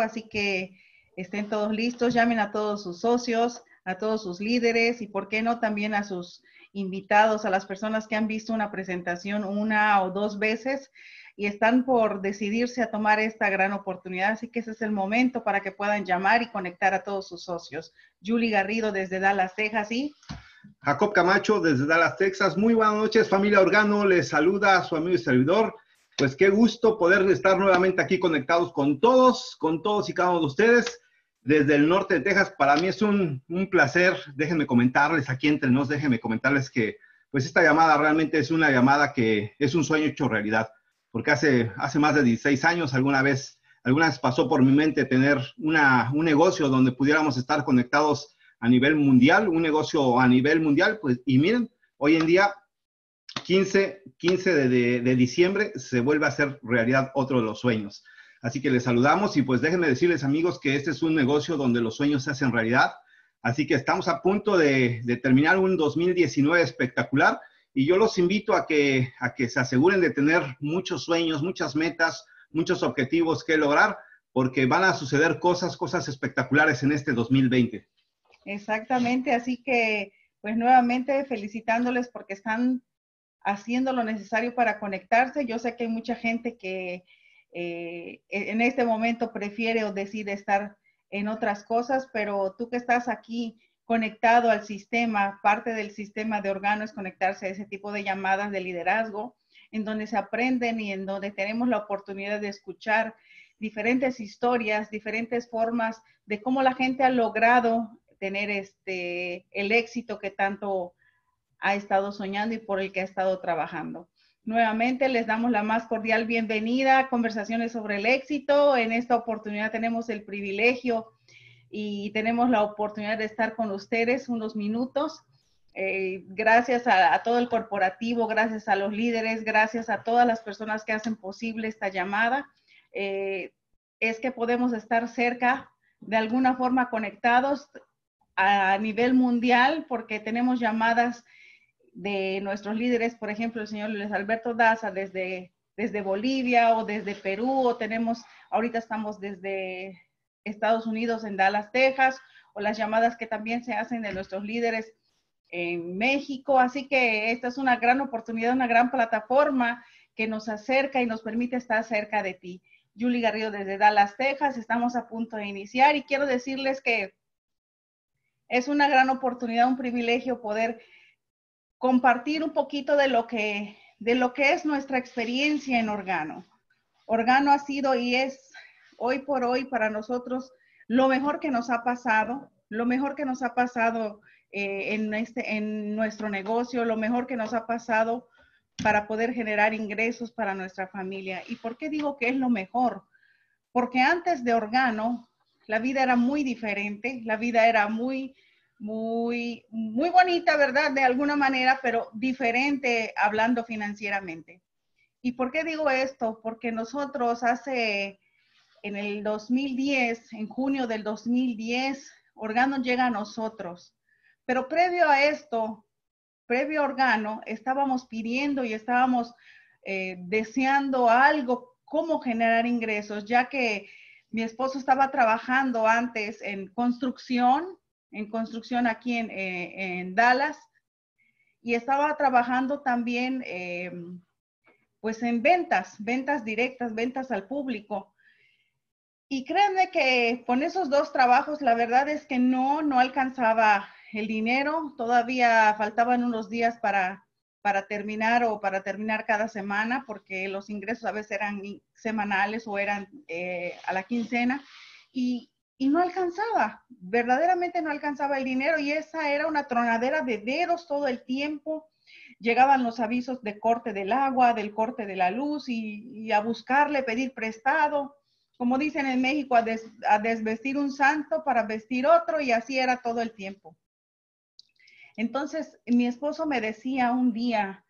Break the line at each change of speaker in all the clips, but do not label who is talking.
así que estén todos listos, llamen a todos sus socios, a todos sus líderes y, ¿por qué no, también a sus invitados, a las personas que han visto una presentación una o dos veces y están por decidirse a tomar esta gran oportunidad. Así que ese es el momento para que puedan llamar y conectar a todos sus socios. Julie Garrido desde Dallas, Texas y...
Jacob Camacho desde Dallas, Texas. Muy buenas noches, familia Organo. Les saluda a su amigo y servidor. Pues qué gusto poder estar nuevamente aquí conectados con todos, con todos y cada uno de ustedes desde el norte de Texas. Para mí es un, un, placer. Déjenme comentarles aquí entre nos, déjenme comentarles que pues esta llamada realmente es una llamada que es un sueño hecho realidad porque hace, hace más de 16 años alguna vez, alguna vez pasó por mi mente tener una, un negocio donde pudiéramos estar conectados a nivel mundial, un negocio a nivel mundial, pues, y miren, hoy en día, 15, 15 de, diciembre, se vuelve a hacer realidad otro de los sueños. Así que les saludamos y pues déjenme decirles amigos que este es un negocio donde los sueños se hacen realidad. Así que estamos a punto de, de terminar un 2019 espectacular y yo los invito a que, a que se aseguren de tener muchos sueños, muchas metas, muchos objetivos que lograr, porque van a suceder cosas, cosas espectaculares en este 2020.
Exactamente, así que pues nuevamente felicitándoles porque están haciendo lo necesario para conectarse. Yo sé que hay mucha gente que eh, en este momento prefiere o decide estar en otras cosas, pero tú que estás aquí conectado al sistema, parte del sistema de órgano es conectarse a ese tipo de llamadas de liderazgo, en donde se aprenden y en donde tenemos la oportunidad de escuchar diferentes historias, diferentes formas de cómo la gente ha logrado tener este, el éxito que tanto ha estado soñando y por el que ha estado trabajando. Nuevamente les damos la más cordial bienvenida a Conversaciones sobre el éxito. En esta oportunidad tenemos el privilegio y tenemos la oportunidad de estar con ustedes unos minutos. Eh, gracias a, todo el corporativo, gracias a los líderes, gracias a todas las personas que hacen posible esta llamada. Eh, es que podemos estar cerca, de alguna forma conectados a nivel mundial, porque tenemos llamadas de nuestros líderes, por ejemplo, el señor Luis Alberto Daza desde, desde Bolivia o desde Perú, o tenemos, ahorita estamos desde Estados Unidos, en Dallas, Texas, o las llamadas que también se hacen de nuestros líderes en México. Así que esta es una gran oportunidad, una gran plataforma que nos acerca y nos permite estar cerca de ti. Julie Garrido desde Dallas, Texas, estamos a punto de iniciar y quiero decirles que es una gran oportunidad, un privilegio poder compartir un poquito de lo que, de lo que es nuestra experiencia en Organo. Organo ha sido y es hoy por hoy para nosotros lo mejor que nos ha pasado, lo mejor que nos ha pasado eh, este, en nuestro negocio, lo mejor que nos ha pasado para poder generar ingresos para nuestra familia. ¿Y por qué digo que es lo mejor? Porque antes de Organo, la vida era muy diferente, la vida era muy, muy, muy bonita, ¿verdad? De alguna manera, pero diferente hablando financieramente. ¿Y por qué digo esto? Porque nosotros hace en el 2010, en junio del 2010, Organo llega a nosotros. Pero previo a esto, previo a Organo, estábamos pidiendo y estábamos eh, deseando algo, cómo generar ingresos, ya que mi esposo estaba trabajando antes en construcción, en construcción aquí en, eh, Dallas, y estaba trabajando también eh, pues en ventas, ventas directas, ventas al público. Y créanme que con esos dos trabajos, la verdad es que no, no alcanzaba el dinero, todavía faltaban unos días para, para terminar o para terminar cada semana, porque los ingresos a veces eran semanales o eran eh, a la quincena, y, y no alcanzaba, verdaderamente no alcanzaba el dinero, y esa era una tronadera de dedos todo el tiempo. Llegaban los avisos de corte del agua, del corte de la luz, y, a buscarle, pedir prestado como dicen en México, a, desvestir un santo para vestir otro y así era todo el tiempo. Entonces, mi esposo me decía un día,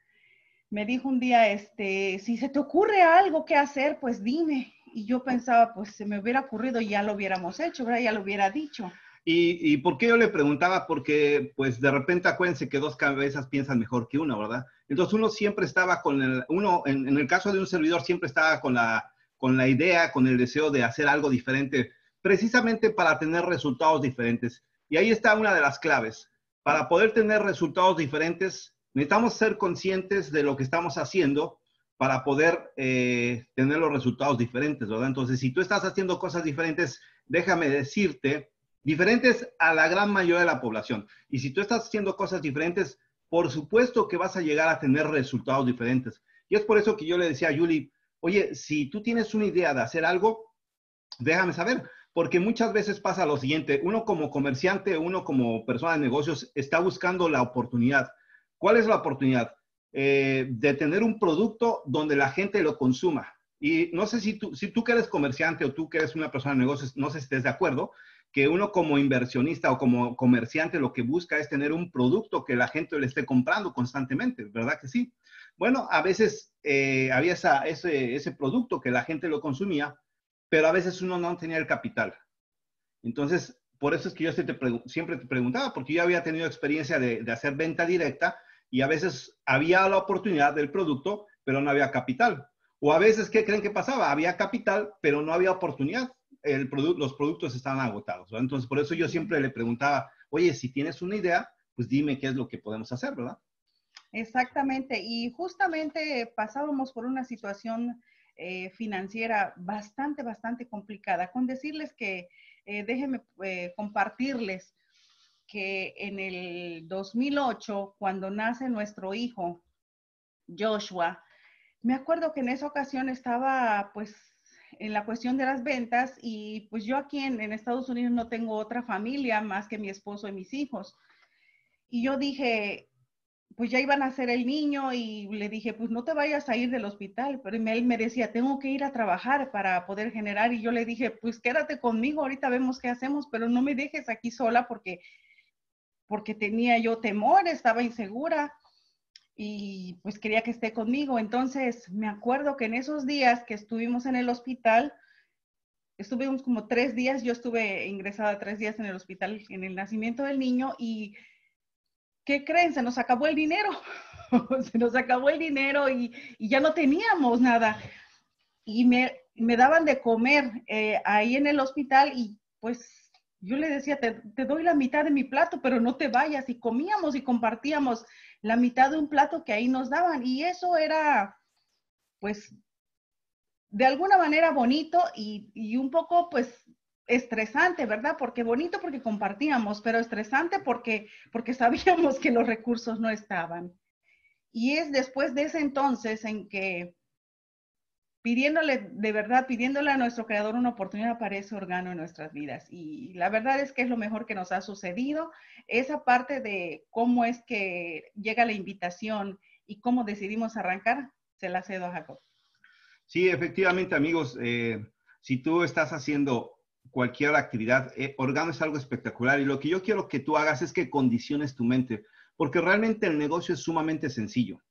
me dijo un día, este, si se te ocurre algo que hacer, pues dime. Y yo pensaba, pues se me hubiera ocurrido ya lo hubiéramos hecho, ¿verdad? Ya lo hubiera dicho.
¿Y, ¿Y, por qué yo le preguntaba? Porque, pues, de repente acuérdense que dos cabezas piensan mejor que una, ¿verdad? Entonces, uno siempre estaba con el, uno, en, en el caso de un servidor, siempre estaba con la con la idea, con el deseo de hacer algo diferente, precisamente para tener resultados diferentes. Y ahí está una de las claves. Para poder tener resultados diferentes, necesitamos ser conscientes de lo que estamos haciendo para poder eh, tener los resultados diferentes, ¿verdad? Entonces, si tú estás haciendo cosas diferentes, déjame decirte, diferentes a la gran mayoría de la población. Y si tú estás haciendo cosas diferentes, por supuesto que vas a llegar a tener resultados diferentes. Y es por eso que yo le decía a Julie, oye, si tú tienes una idea de hacer algo, déjame saber, porque muchas veces pasa lo siguiente, uno como comerciante, uno como persona de negocios está buscando la oportunidad. ¿Cuál es la oportunidad? Eh, de tener un producto donde la gente lo consuma. Y no sé si tú, si tú que eres comerciante o tú que eres una persona de negocios, no sé si estés de acuerdo, que uno como inversionista o como comerciante lo que busca es tener un producto que la gente le esté comprando constantemente, ¿verdad que sí? Bueno, a veces eh, había ese, ese producto que la gente lo consumía, pero a veces uno no tenía el capital. Entonces, por eso es que yo siempre te preguntaba, porque yo había tenido experiencia de, de hacer venta directa y a veces había la oportunidad del producto, pero no había capital. O a veces, ¿qué creen que pasaba? Había capital, pero no había oportunidad el los productos estaban agotados. Entonces, por eso yo siempre le preguntaba, oye, si tienes una idea, pues dime qué es lo que podemos hacer, ¿verdad?
Exactamente. Y justamente pasábamos por una situación eh, financiera bastante, bastante complicada. Con decirles que, eh, déjenme eh, compartirles que en el 2008, cuando nace nuestro hijo, Joshua, me acuerdo que en esa ocasión estaba pues en la cuestión de las ventas y pues yo aquí en, Estados Unidos no tengo otra familia más que mi esposo y mis hijos. Y yo dije, pues ya iban a ser el niño y le dije, pues no te vayas a ir del hospital. Pero él me decía, tengo que ir a trabajar para poder generar. Y yo le dije, pues quédate conmigo, ahorita vemos qué hacemos, pero no me dejes aquí sola porque, porque tenía yo temor, estaba insegura y pues quería que esté conmigo. Entonces, me acuerdo que en esos días que estuvimos en el hospital, estuvimos como tres días, yo estuve ingresada tres días en el hospital en el nacimiento del niño y, ¿qué creen? Se nos acabó el dinero, se nos acabó el dinero y, ya no teníamos nada. Y me, me daban de comer eh, ahí en el hospital y pues yo le decía, te, doy la mitad de mi plato, pero no te vayas. Y comíamos y compartíamos la mitad de un plato que ahí nos daban. Y eso era, pues, de alguna manera bonito y, un poco, pues, estresante, ¿verdad? Porque bonito porque compartíamos, pero estresante porque, porque sabíamos que los recursos no estaban. Y es después de ese entonces en que pidiéndole, de verdad, pidiéndole a nuestro creador una oportunidad para ese órgano en nuestras vidas. Y la verdad es que es lo mejor que nos ha sucedido. Esa parte de cómo es que llega la invitación y cómo decidimos arrancar, se la cedo a Jacob.
Sí, efectivamente, amigos, eh, si tú estás haciendo cualquier actividad, eh, órgano es algo espectacular y lo que yo quiero que tú hagas es que condiciones tu mente, porque realmente el negocio es sumamente sencillo.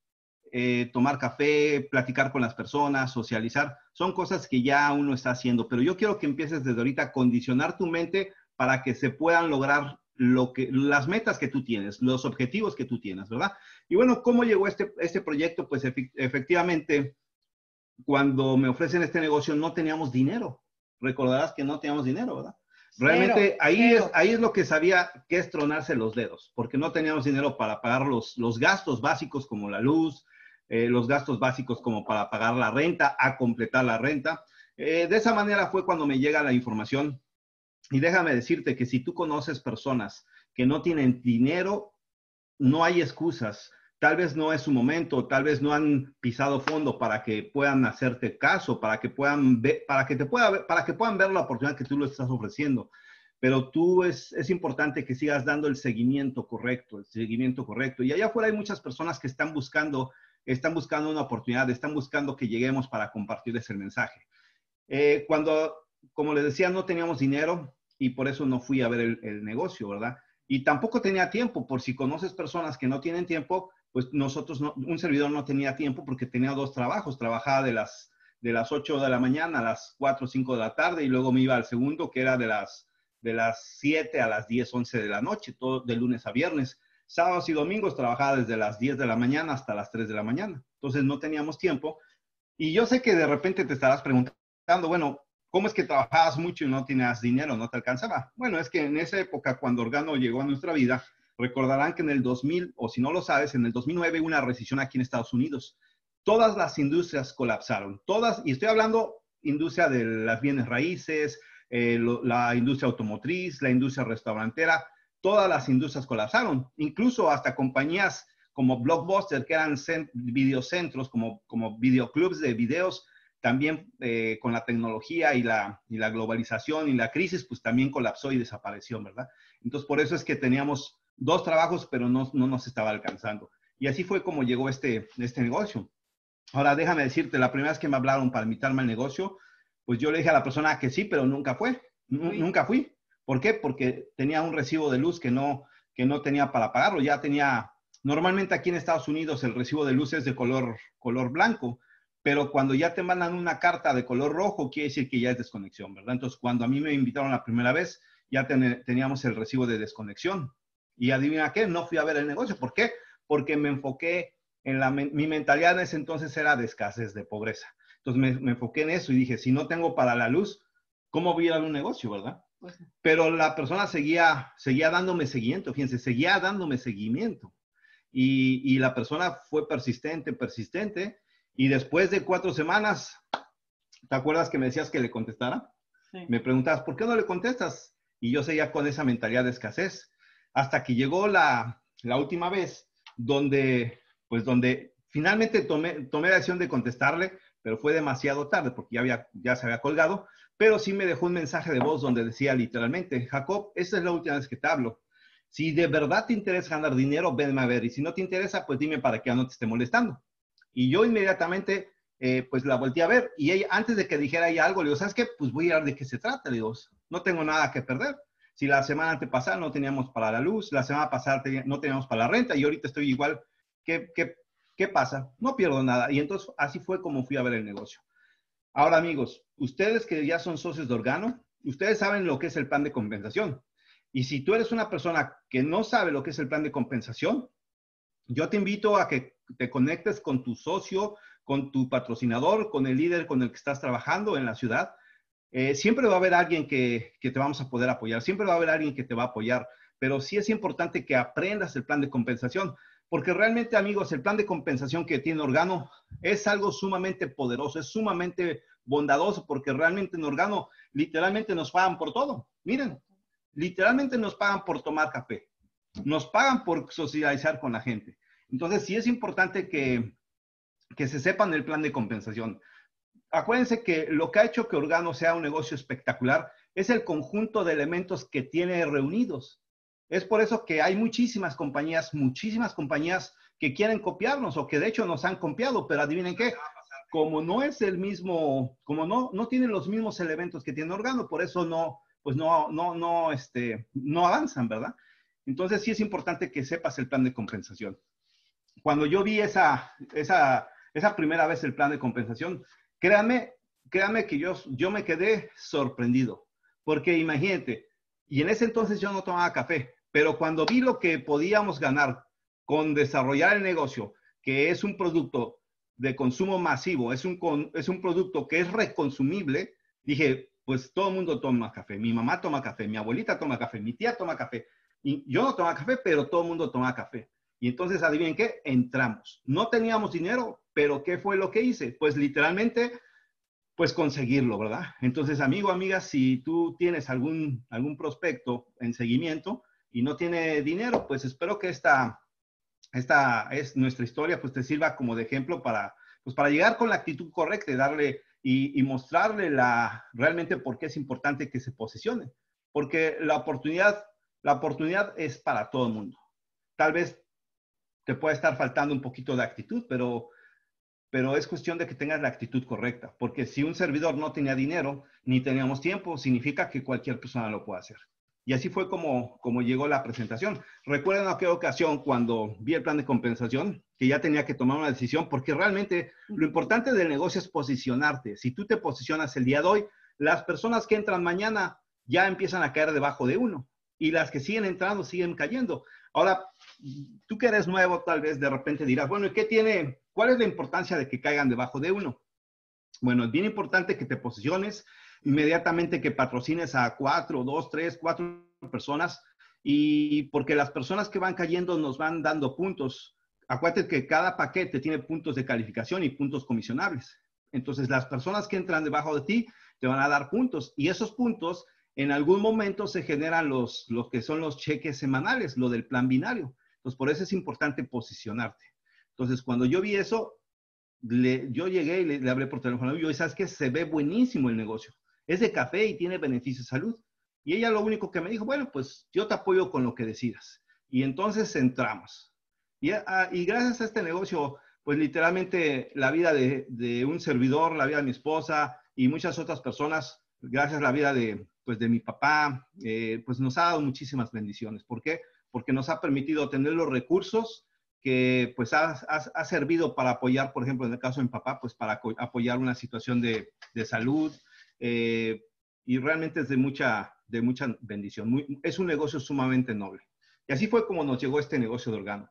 Eh, tomar café, platicar con las personas, socializar, son cosas que ya uno está haciendo, pero yo quiero que empieces desde ahorita a condicionar tu mente para que se puedan lograr lo que, las metas que tú tienes, los objetivos que tú tienes, ¿verdad? Y bueno, ¿cómo llegó este, este proyecto? Pues efectivamente, cuando me ofrecen este negocio no teníamos dinero. Recordarás que no teníamos dinero, ¿verdad? Realmente ahí, Es, ahí es lo que sabía que es tronarse los dedos, porque no teníamos dinero para pagar los, los gastos básicos como la luz, eh, los gastos básicos como para pagar la renta, a completar la renta. Eh, de esa manera fue cuando me llega la información. Y déjame decirte que si tú conoces personas que no tienen dinero, no hay excusas. Tal vez no es su momento, tal vez no han pisado fondo para que puedan hacerte caso, para que puedan ver, para que te pueda para que puedan ver la oportunidad que tú lo estás ofreciendo. Pero tú es, es importante que sigas dando el seguimiento correcto, el seguimiento correcto. Y allá afuera hay muchas personas que están buscando están buscando una oportunidad, están buscando que lleguemos para compartirles el mensaje. Eh, cuando, como les decía, no teníamos dinero y por eso no fui a ver el, negocio, ¿verdad? Y tampoco tenía tiempo, por si conoces personas que no tienen tiempo, pues nosotros, un servidor no tenía tiempo porque tenía dos trabajos, trabajaba de las, de las 8 de la mañana a las 4 o 5 de la tarde y luego me iba al segundo que era de las, de las 7 a las 10, 11 de la noche, todo de lunes a viernes. Sábados y domingos trabajaba desde las 10 de la mañana hasta las 3 de la mañana. Entonces no teníamos tiempo. Y yo sé que de repente te estarás preguntando, bueno, ¿cómo es que trabajabas mucho y no tenías dinero, no te alcanzaba? Bueno, es que en esa época, cuando Organo llegó a nuestra vida, recordarán que en el 2000, o si no lo sabes, en el 2009 hubo una recesión aquí en Estados Unidos. Todas las industrias colapsaron, todas, y estoy hablando industria de las bienes raíces, eh, la industria automotriz, la industria restaurantera, todas las industrias colapsaron, incluso hasta compañías como Blockbuster, que eran videocentros, como, como videoclubs de videos, también eh, con la tecnología y la, y la globalización y la crisis, pues también colapsó y desapareció, ¿verdad? Entonces, por eso es que teníamos dos trabajos, pero no, no nos estaba alcanzando. Y así fue como llegó este, este negocio. Ahora, déjame decirte, la primera vez que me hablaron para invitarme al negocio, pues yo le dije a la persona que sí, pero nunca fue, nunca fui. ¿Por qué? Porque tenía un recibo de luz que no, que no tenía para pagarlo. Ya tenía, normalmente aquí en Estados Unidos el recibo de luz es de color, color blanco, pero cuando ya te mandan una carta de color rojo, quiere decir que ya es desconexión, ¿verdad? Entonces, cuando a mí me invitaron la primera vez, ya teníamos el recibo de desconexión. Y adivina qué, no fui a ver el negocio. ¿Por qué? Porque me enfoqué en la, mi mentalidad en ese entonces era de escasez, de pobreza. Entonces me, me enfoqué en eso y dije, si no tengo para la luz, ¿cómo voy a ir un negocio, verdad? Pues Pero la persona seguía, seguía dándome seguimiento, fíjense, seguía dándome seguimiento. Y, y, la persona fue persistente, persistente. Y después de cuatro semanas, ¿te acuerdas que me decías que le contestara? Sí. Me preguntabas, ¿por qué no le contestas? Y yo seguía con esa mentalidad de escasez. Hasta que llegó la, la última vez donde, pues donde finalmente tomé, tomé la decisión de contestarle, pero fue demasiado tarde porque ya, había, ya se había colgado pero sí me dejó un mensaje de voz donde decía literalmente, Jacob, esta es la última vez que te hablo. Si de verdad te interesa ganar dinero, venme a ver. Y si no te interesa, pues dime para que no te esté molestando. Y yo inmediatamente, eh, pues la volteé a ver. Y ella, antes de que dijera algo, le digo, ¿sabes qué? Pues voy a ver de qué se trata. Le digo, no tengo nada que perder. Si la semana antepasada no teníamos para la luz, la semana pasada no teníamos para la renta y ahorita estoy igual, ¿qué, qué, qué pasa? No pierdo nada. Y entonces así fue como fui a ver el negocio. Ahora, amigos, ustedes que ya son socios de Organo, ustedes saben lo que es el plan de compensación. Y si tú eres una persona que no sabe lo que es el plan de compensación, yo te invito a que te conectes con tu socio, con tu patrocinador, con el líder con el que estás trabajando en la ciudad. Eh, siempre va a haber alguien que, que, te vamos a poder apoyar, siempre va a haber alguien que te va a apoyar, pero sí es importante que aprendas el plan de compensación, porque realmente, amigos, el plan de compensación que tiene Organo es algo sumamente poderoso, es sumamente bondadoso, porque realmente en Organo literalmente nos pagan por todo. Miren, literalmente nos pagan por tomar café, nos pagan por socializar con la gente. Entonces, sí es importante que, que se sepan el plan de compensación. Acuérdense que lo que ha hecho que Organo sea un negocio espectacular es el conjunto de elementos que tiene reunidos. Es por eso que hay muchísimas compañías, muchísimas compañías que quieren copiarnos o que de hecho nos han copiado, pero adivinen qué, como no es el mismo, como no, no tienen los mismos elementos que tiene Organo, por eso no, pues no, no, no, este, no avanzan, ¿verdad? Entonces sí es importante que sepas el plan de compensación. Cuando yo vi esa, esa, esa primera vez el plan de compensación, créanme, créanme que yo, yo me quedé sorprendido, porque imagínate, y en ese entonces yo no tomaba café, pero cuando vi lo que podíamos ganar con desarrollar el negocio, que es un producto de consumo masivo, es un, es un producto que es reconsumible, dije, pues todo el mundo toma café. Mi mamá toma café, mi abuelita toma café, mi tía toma café. Yo no tomo café, pero todo el mundo toma café. Y entonces, adivinen qué, entramos. No teníamos dinero, pero ¿qué fue lo que hice? Pues literalmente, pues conseguirlo, ¿verdad? Entonces, amigo, amiga, si tú tienes algún, algún prospecto en seguimiento, y no tiene dinero, pues espero que esta, esta es nuestra historia, pues te sirva como de ejemplo para, pues para llegar con la actitud correcta y darle y, mostrarle la, realmente por qué es importante que se posicione. Porque la oportunidad, la oportunidad es para todo el mundo. Tal vez te pueda estar faltando un poquito de actitud, pero, pero es cuestión de que tengas la actitud correcta. Porque si un servidor no tenía dinero ni teníamos tiempo, significa que cualquier persona lo puede hacer. Y así fue como, como llegó la presentación. Recuerden aquella ocasión cuando vi el plan de compensación, que ya tenía que tomar una decisión, porque realmente lo importante del negocio es posicionarte. Si tú te posicionas el día de hoy, las personas que entran mañana ya empiezan a caer debajo de uno y las que siguen entrando siguen cayendo. Ahora, tú que eres nuevo, tal vez de repente dirás, bueno, ¿y qué tiene? ¿Cuál es la importancia de que caigan debajo de uno? Bueno, es bien importante que te posiciones, inmediatamente que patrocines a cuatro, dos, tres, cuatro personas y porque las personas que van cayendo nos van dando puntos. Acuérdate que cada paquete tiene puntos de calificación y puntos comisionables. Entonces, las personas que entran debajo de ti te van a dar puntos y esos puntos en algún momento se generan los, los que son los cheques semanales, lo del plan binario. Entonces, por eso es importante posicionarte. Entonces, cuando yo vi eso, yo llegué y le, hablé por teléfono. Y yo, ¿sabes qué? Se ve buenísimo el negocio. Es de café y tiene beneficio de salud. Y ella lo único que me dijo, bueno, pues yo te apoyo con lo que decidas. Y entonces entramos. Y, ah, y gracias a este negocio, pues literalmente la vida de, un servidor, la vida de mi esposa y muchas otras personas, gracias a la vida de, pues, de mi papá, eh, pues nos ha dado muchísimas bendiciones. ¿Por qué? Porque nos ha permitido tener los recursos que pues ha, ha, servido para apoyar, por ejemplo, en el caso de mi papá, pues para apoyar una situación de, de salud. Eh, y realmente es de mucha, de mucha bendición. es un negocio sumamente noble. Y así fue como nos llegó este negocio de Organo.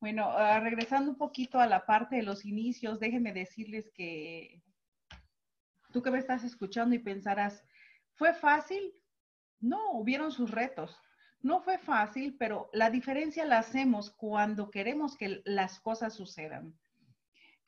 Bueno, ah, regresando un poquito a la parte de los inicios, déjenme decirles que tú que me estás escuchando y pensarás, ¿fue fácil? No, hubieron sus retos. No fue fácil, pero la diferencia la hacemos cuando queremos que las cosas sucedan.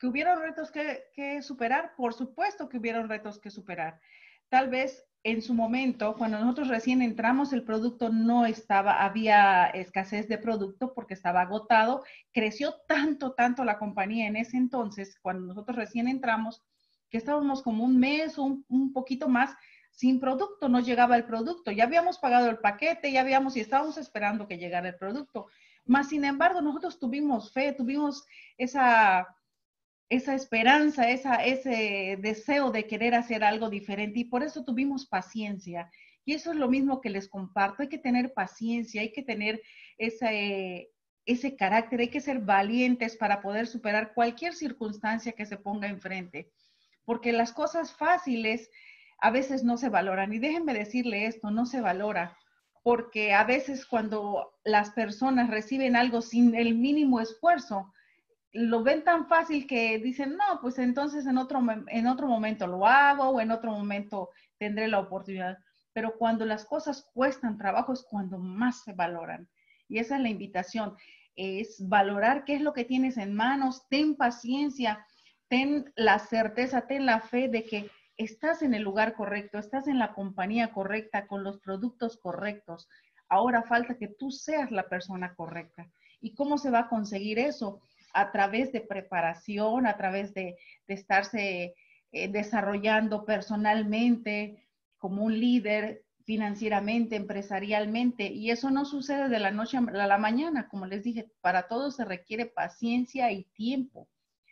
¿Que hubieron retos que, que superar? Por supuesto que hubieron retos que superar. Tal vez en su momento, cuando nosotros recién entramos, el producto no estaba, había escasez de producto porque estaba agotado. Creció tanto, tanto la compañía en ese entonces, cuando nosotros recién entramos, que estábamos como un mes o un, poquito más sin producto, no llegaba el producto. Ya habíamos pagado el paquete, ya habíamos y estábamos esperando que llegara el producto. Más sin embargo, nosotros tuvimos fe, tuvimos esa esa esperanza, esa, ese deseo de querer hacer algo diferente y por eso tuvimos paciencia. Y eso es lo mismo que les comparto, hay que tener paciencia, hay que tener ese, ese carácter, hay que ser valientes para poder superar cualquier circunstancia que se ponga enfrente, porque las cosas fáciles a veces no se valoran. Y déjenme decirle esto, no se valora, porque a veces cuando las personas reciben algo sin el mínimo esfuerzo, lo ven tan fácil que dicen, no, pues entonces en otro, en otro momento lo hago o en otro momento tendré la oportunidad. Pero cuando las cosas cuestan trabajo es cuando más se valoran. Y esa es la invitación, es valorar qué es lo que tienes en manos, ten paciencia, ten la certeza, ten la fe de que estás en el lugar correcto, estás en la compañía correcta, con los productos correctos. Ahora falta que tú seas la persona correcta. ¿Y cómo se va a conseguir eso? A través de preparación, a través de, estarse eh, desarrollando personalmente como un líder financieramente, empresarialmente, y eso no sucede de la noche a la mañana, como les dije, para todo se requiere paciencia y tiempo.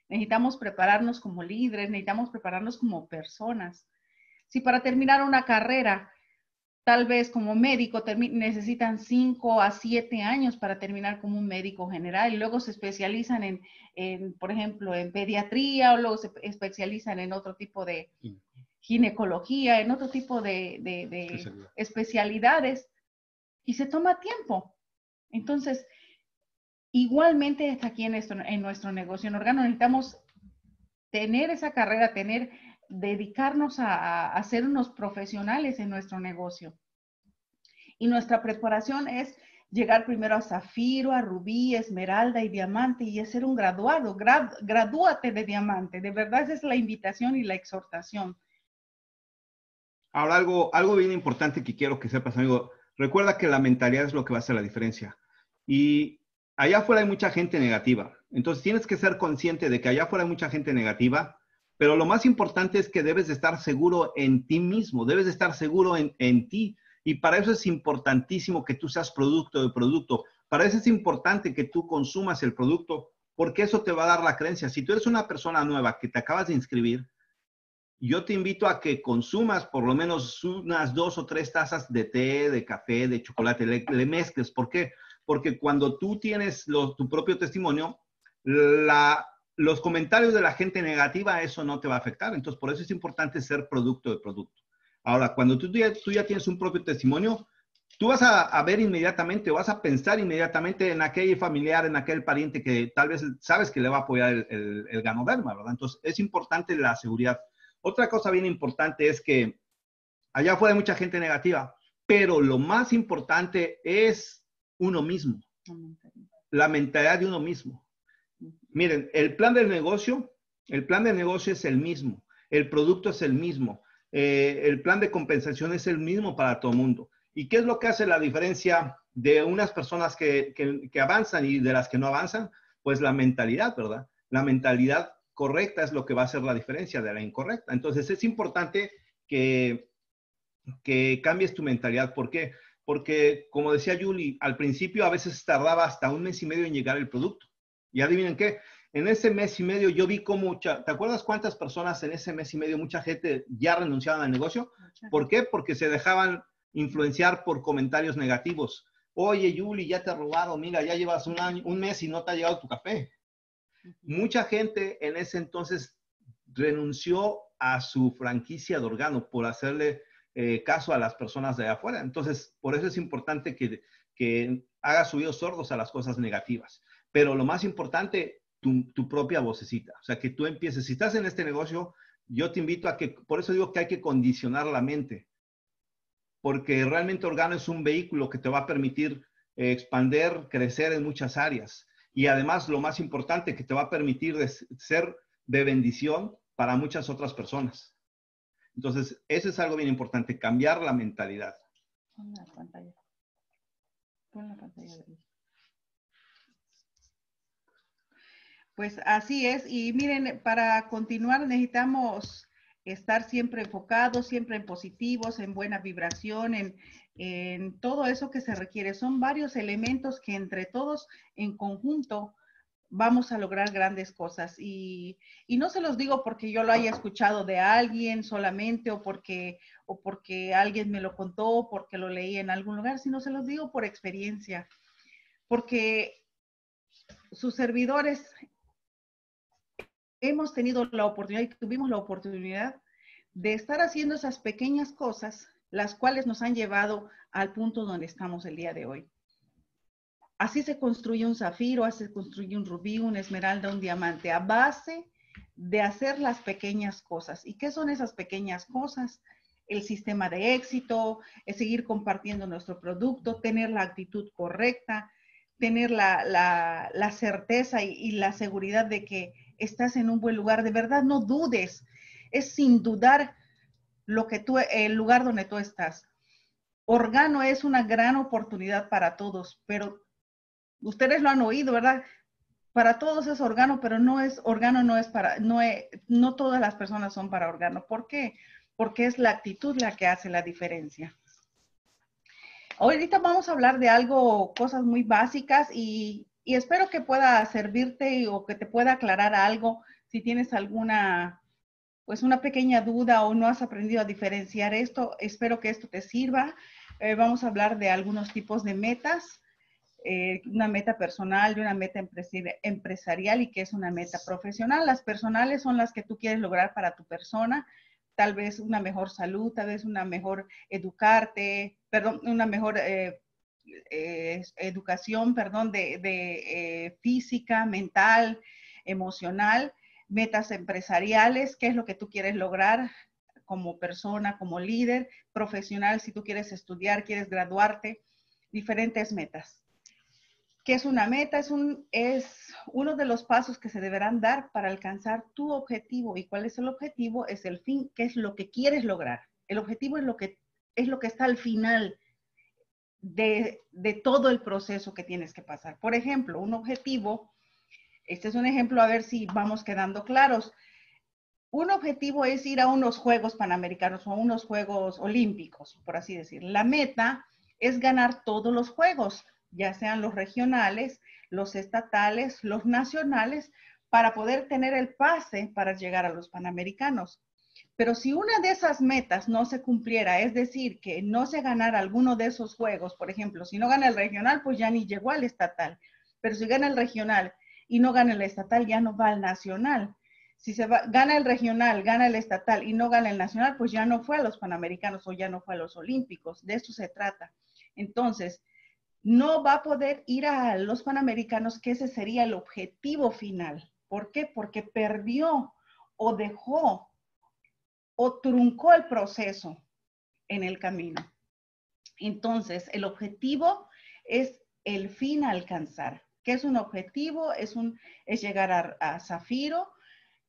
Necesitamos prepararnos como líderes, necesitamos prepararnos como personas. Si para terminar una carrera Tal vez como médico necesitan cinco a siete años para terminar como un médico general y luego se especializan en, por ejemplo, en pediatría o luego se especializan en otro tipo de ginecología, en otro tipo de, especialidades y se toma tiempo. Entonces, igualmente está aquí en en nuestro negocio en órgano necesitamos tener esa carrera, tener dedicarnos a, ser unos profesionales en nuestro negocio. Y nuestra preparación es llegar primero a zafiro, a rubí, esmeralda y diamante y ser un graduado. gradúate de diamante. De verdad es la invitación y la exhortación.
Ahora algo, algo bien importante que quiero que sepas, amigo. Recuerda que la mentalidad es lo que va a hacer la diferencia. Y allá afuera hay mucha gente negativa. Entonces tienes que ser consciente de que allá afuera hay mucha gente negativa pero lo más importante es que debes de estar seguro en ti mismo, debes de estar seguro en, en ti. Y para eso es importantísimo que tú seas producto de producto. Para eso es importante que tú consumas el producto, porque eso te va a dar la creencia. Si tú eres una persona nueva que te acabas de inscribir, yo te invito a que consumas por lo menos unas dos o tres tazas de té, de café, de chocolate, le, mezcles. ¿Por qué? Porque cuando tú tienes tu propio testimonio, la, los comentarios de la gente negativa, eso no te va a afectar. Entonces, por eso es importante ser producto de producto. Ahora, cuando tú ya, tú ya tienes un propio testimonio, tú vas a, ver inmediatamente vas a pensar inmediatamente en aquel familiar, en aquel pariente que tal vez sabes que le va a apoyar el, el, el ganoderma, ¿verdad? Entonces, es importante la seguridad. Otra cosa bien importante es que allá afuera hay mucha gente negativa, pero lo más importante es uno mismo, la mentalidad de uno mismo. Miren, el plan del negocio, el plan de negocio es el mismo, el producto es el mismo, eh, el plan de compensación es el mismo para todo el mundo. ¿Y qué es lo que hace la diferencia de unas personas que, que, avanzan y de las que no avanzan? Pues la mentalidad, ¿verdad? La mentalidad correcta es lo que va a hacer la diferencia de la incorrecta. Entonces es importante que, que cambies tu mentalidad. ¿Por qué? Porque, como decía Julie, al principio a veces tardaba hasta un mes y medio en llegar el producto. Y adivinen qué, en ese mes y medio yo vi cómo, ¿te acuerdas cuántas personas en ese mes y medio, mucha gente ya renunciaban al negocio? ¿Por qué? Porque se dejaban influenciar por comentarios negativos. Oye, Yuli, ya te he robado, mira, ya llevas un año, un mes y no te ha llegado tu café. Mucha gente en ese entonces renunció a su franquicia de órgano por hacerle eh, caso a las personas de afuera. Entonces, por eso es importante que, que hagas oídos sordos a las cosas negativas. Pero lo más importante, tu, propia vocecita. O sea, que tú empieces. Si estás en este negocio, yo te invito a que, por eso digo que hay que condicionar la mente. Porque realmente Organo es un vehículo que te va a permitir eh, expander, crecer en muchas áreas. Y además, lo más importante, que te va a permitir ser de bendición para muchas otras personas. Entonces, eso es algo bien importante, cambiar la mentalidad. Pon la pantalla. Pon la
pantalla de Pues así es. Y miren, para continuar necesitamos estar siempre enfocados, siempre en positivos, en buena vibración, en, en, todo eso que se requiere. Son varios elementos que entre todos en conjunto vamos a lograr grandes cosas. Y, y, no se los digo porque yo lo haya escuchado de alguien solamente o porque, o porque alguien me lo contó, o porque lo leí en algún lugar, sino se los digo por experiencia. Porque sus servidores hemos tenido la oportunidad y tuvimos la oportunidad de estar haciendo esas pequeñas cosas, las cuales nos han llevado al punto donde estamos el día de hoy. Así se construye un zafiro, así se construye un rubí, una esmeralda, un diamante, a base de hacer las pequeñas cosas. ¿Y qué son esas pequeñas cosas? El sistema de éxito, es seguir compartiendo nuestro producto, tener la actitud correcta, tener la, certeza y la seguridad de que estás en un buen lugar. De verdad, no dudes. Es sin dudar lo que tú, el lugar donde tú estás. Organo es una gran oportunidad para todos, pero ustedes lo han oído, ¿verdad? Para todos es organo, pero no es organo, no es para, no, no todas las personas son para organo. ¿Por qué? Porque es la actitud la que hace la diferencia. Ahorita vamos a hablar de algo, cosas muy básicas y y espero que pueda servirte o que te pueda aclarar algo si tienes alguna, pues una pequeña duda o no has aprendido a diferenciar esto. Espero que esto te sirva. Eh, vamos a hablar de algunos tipos de metas, eh, una meta personal y una meta empresarial y qué es una meta profesional. Las personales son las que tú quieres lograr para tu persona, tal vez una mejor salud, tal vez una mejor educarte, perdón, una mejor eh, educación, perdón, de, eh, física, mental, emocional, metas empresariales, qué es lo que tú quieres lograr como persona, como líder, profesional, si tú quieres estudiar, quieres graduarte, diferentes metas. ¿Qué es una meta? Es, un, es uno de los pasos que se deberán dar para alcanzar tu objetivo. ¿Y cuál es el objetivo? Es el fin, qué es lo que quieres lograr. El objetivo es lo que, es lo que está al final de, todo el proceso que tienes que pasar. Por ejemplo, un objetivo, este es un ejemplo a ver si vamos quedando claros. Un objetivo es ir a unos Juegos Panamericanos o a unos Juegos Olímpicos, por así decir. La meta es ganar todos los Juegos, ya sean los regionales, los estatales, los nacionales, para poder tener el pase para llegar a los Panamericanos. Pero si una de esas metas no se cumpliera, es decir, que no se ganara alguno de esos juegos, por ejemplo, si no gana el regional, pues ya ni llegó al estatal. Pero si gana el regional y no gana el estatal, ya no va al nacional. Si se gana el regional, gana el estatal y no gana el nacional, pues ya no fue a los Panamericanos o ya no fue a los Olímpicos. De eso se trata. Entonces, no va a poder ir a los Panamericanos, que ese sería el objetivo final. ¿Por qué? Porque perdió o dejó o truncó el proceso en el camino. Entonces, el objetivo es el fin a alcanzar. ¿Qué es un objetivo? Es, un, es llegar a, a Zafiro.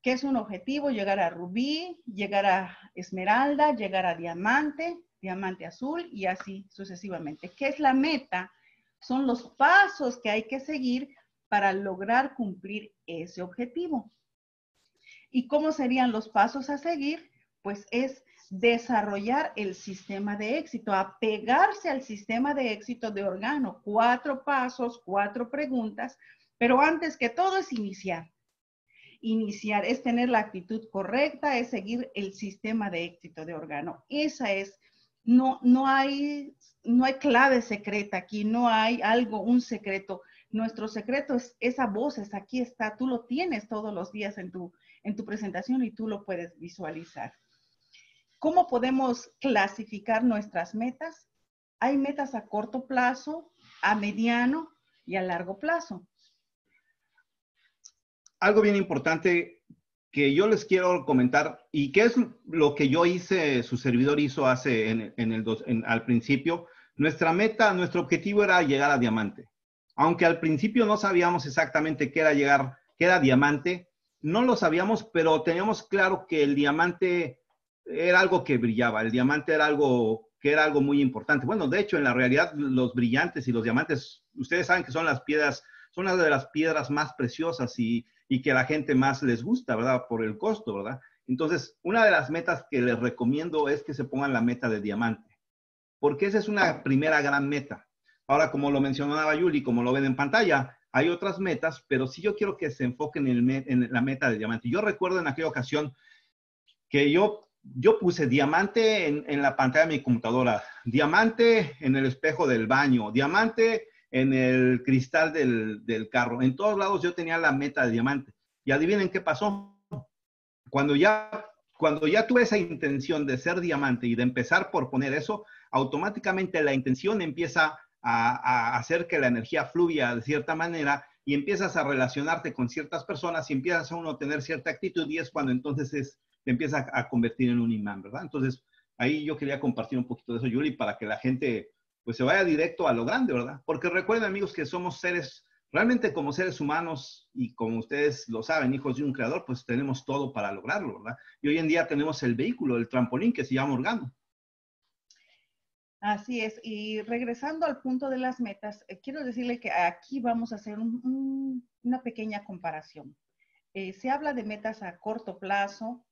¿Qué es un objetivo? Llegar a Rubí, llegar a Esmeralda, llegar a Diamante, Diamante Azul y así sucesivamente. ¿Qué es la meta? Son los pasos que hay que seguir para lograr cumplir ese objetivo. ¿Y cómo serían los pasos a seguir? Pues es desarrollar el sistema de éxito, apegarse al sistema de éxito de órgano. Cuatro pasos, cuatro preguntas, pero antes que todo es iniciar. Iniciar es tener la actitud correcta, es seguir el sistema de éxito de órgano. Esa es, no, no hay no hay clave secreta aquí, no hay algo, un secreto. Nuestro secreto es esa voz, es aquí está, tú lo tienes todos los días en tu, en tu presentación y tú lo puedes visualizar. ¿Cómo podemos clasificar nuestras metas? Hay metas a corto plazo, a mediano y a largo plazo.
Algo bien importante que yo les quiero comentar y que es lo que yo hice, su servidor hizo hace en, el al principio. Nuestra meta, nuestro objetivo era llegar a diamante. Aunque al principio no sabíamos exactamente qué era llegar, qué era diamante, no lo sabíamos, pero teníamos claro que el diamante era algo que brillaba, el diamante era algo que era algo muy importante. Bueno, de hecho, en la realidad, los brillantes y los diamantes, ustedes saben que son las piedras, son una de las piedras más preciosas y, y que a la gente más les gusta, ¿verdad? Por el costo, ¿verdad? Entonces, una de las metas que les recomiendo es que se pongan la meta de diamante, porque esa es una primera gran meta. Ahora, como lo mencionaba Yuli, como lo ven en pantalla, hay otras metas, pero sí yo quiero que se enfoquen en, la meta de diamante. Yo recuerdo en aquella ocasión que yo, yo puse diamante en, la pantalla de mi computadora, diamante en el espejo del baño, diamante en el cristal del, carro. En todos lados yo tenía la meta de diamante. Y adivinen qué pasó. Cuando ya, cuando ya tuve esa intención de ser diamante y de empezar por poner eso, automáticamente la intención empieza a, hacer que la energía fluya de cierta manera y empiezas a relacionarte con ciertas personas y empiezas a uno tener cierta actitud y es cuando entonces es, te empieza a, convertir en un imán, ¿verdad? Entonces, ahí yo quería compartir un poquito de eso, Yuri, para que la gente pues se vaya directo a lo grande, ¿verdad? Porque recuerden, amigos, que somos seres, realmente como seres humanos, y como ustedes lo saben, hijos de un creador, pues tenemos todo para lograrlo, ¿verdad? Y hoy en día tenemos el vehículo, el trampolín que se llama organo.
Así es, y regresando al punto de las metas, eh, quiero decirle que aquí vamos a hacer una pequeña comparación. Eh, se habla de metas a corto plazo,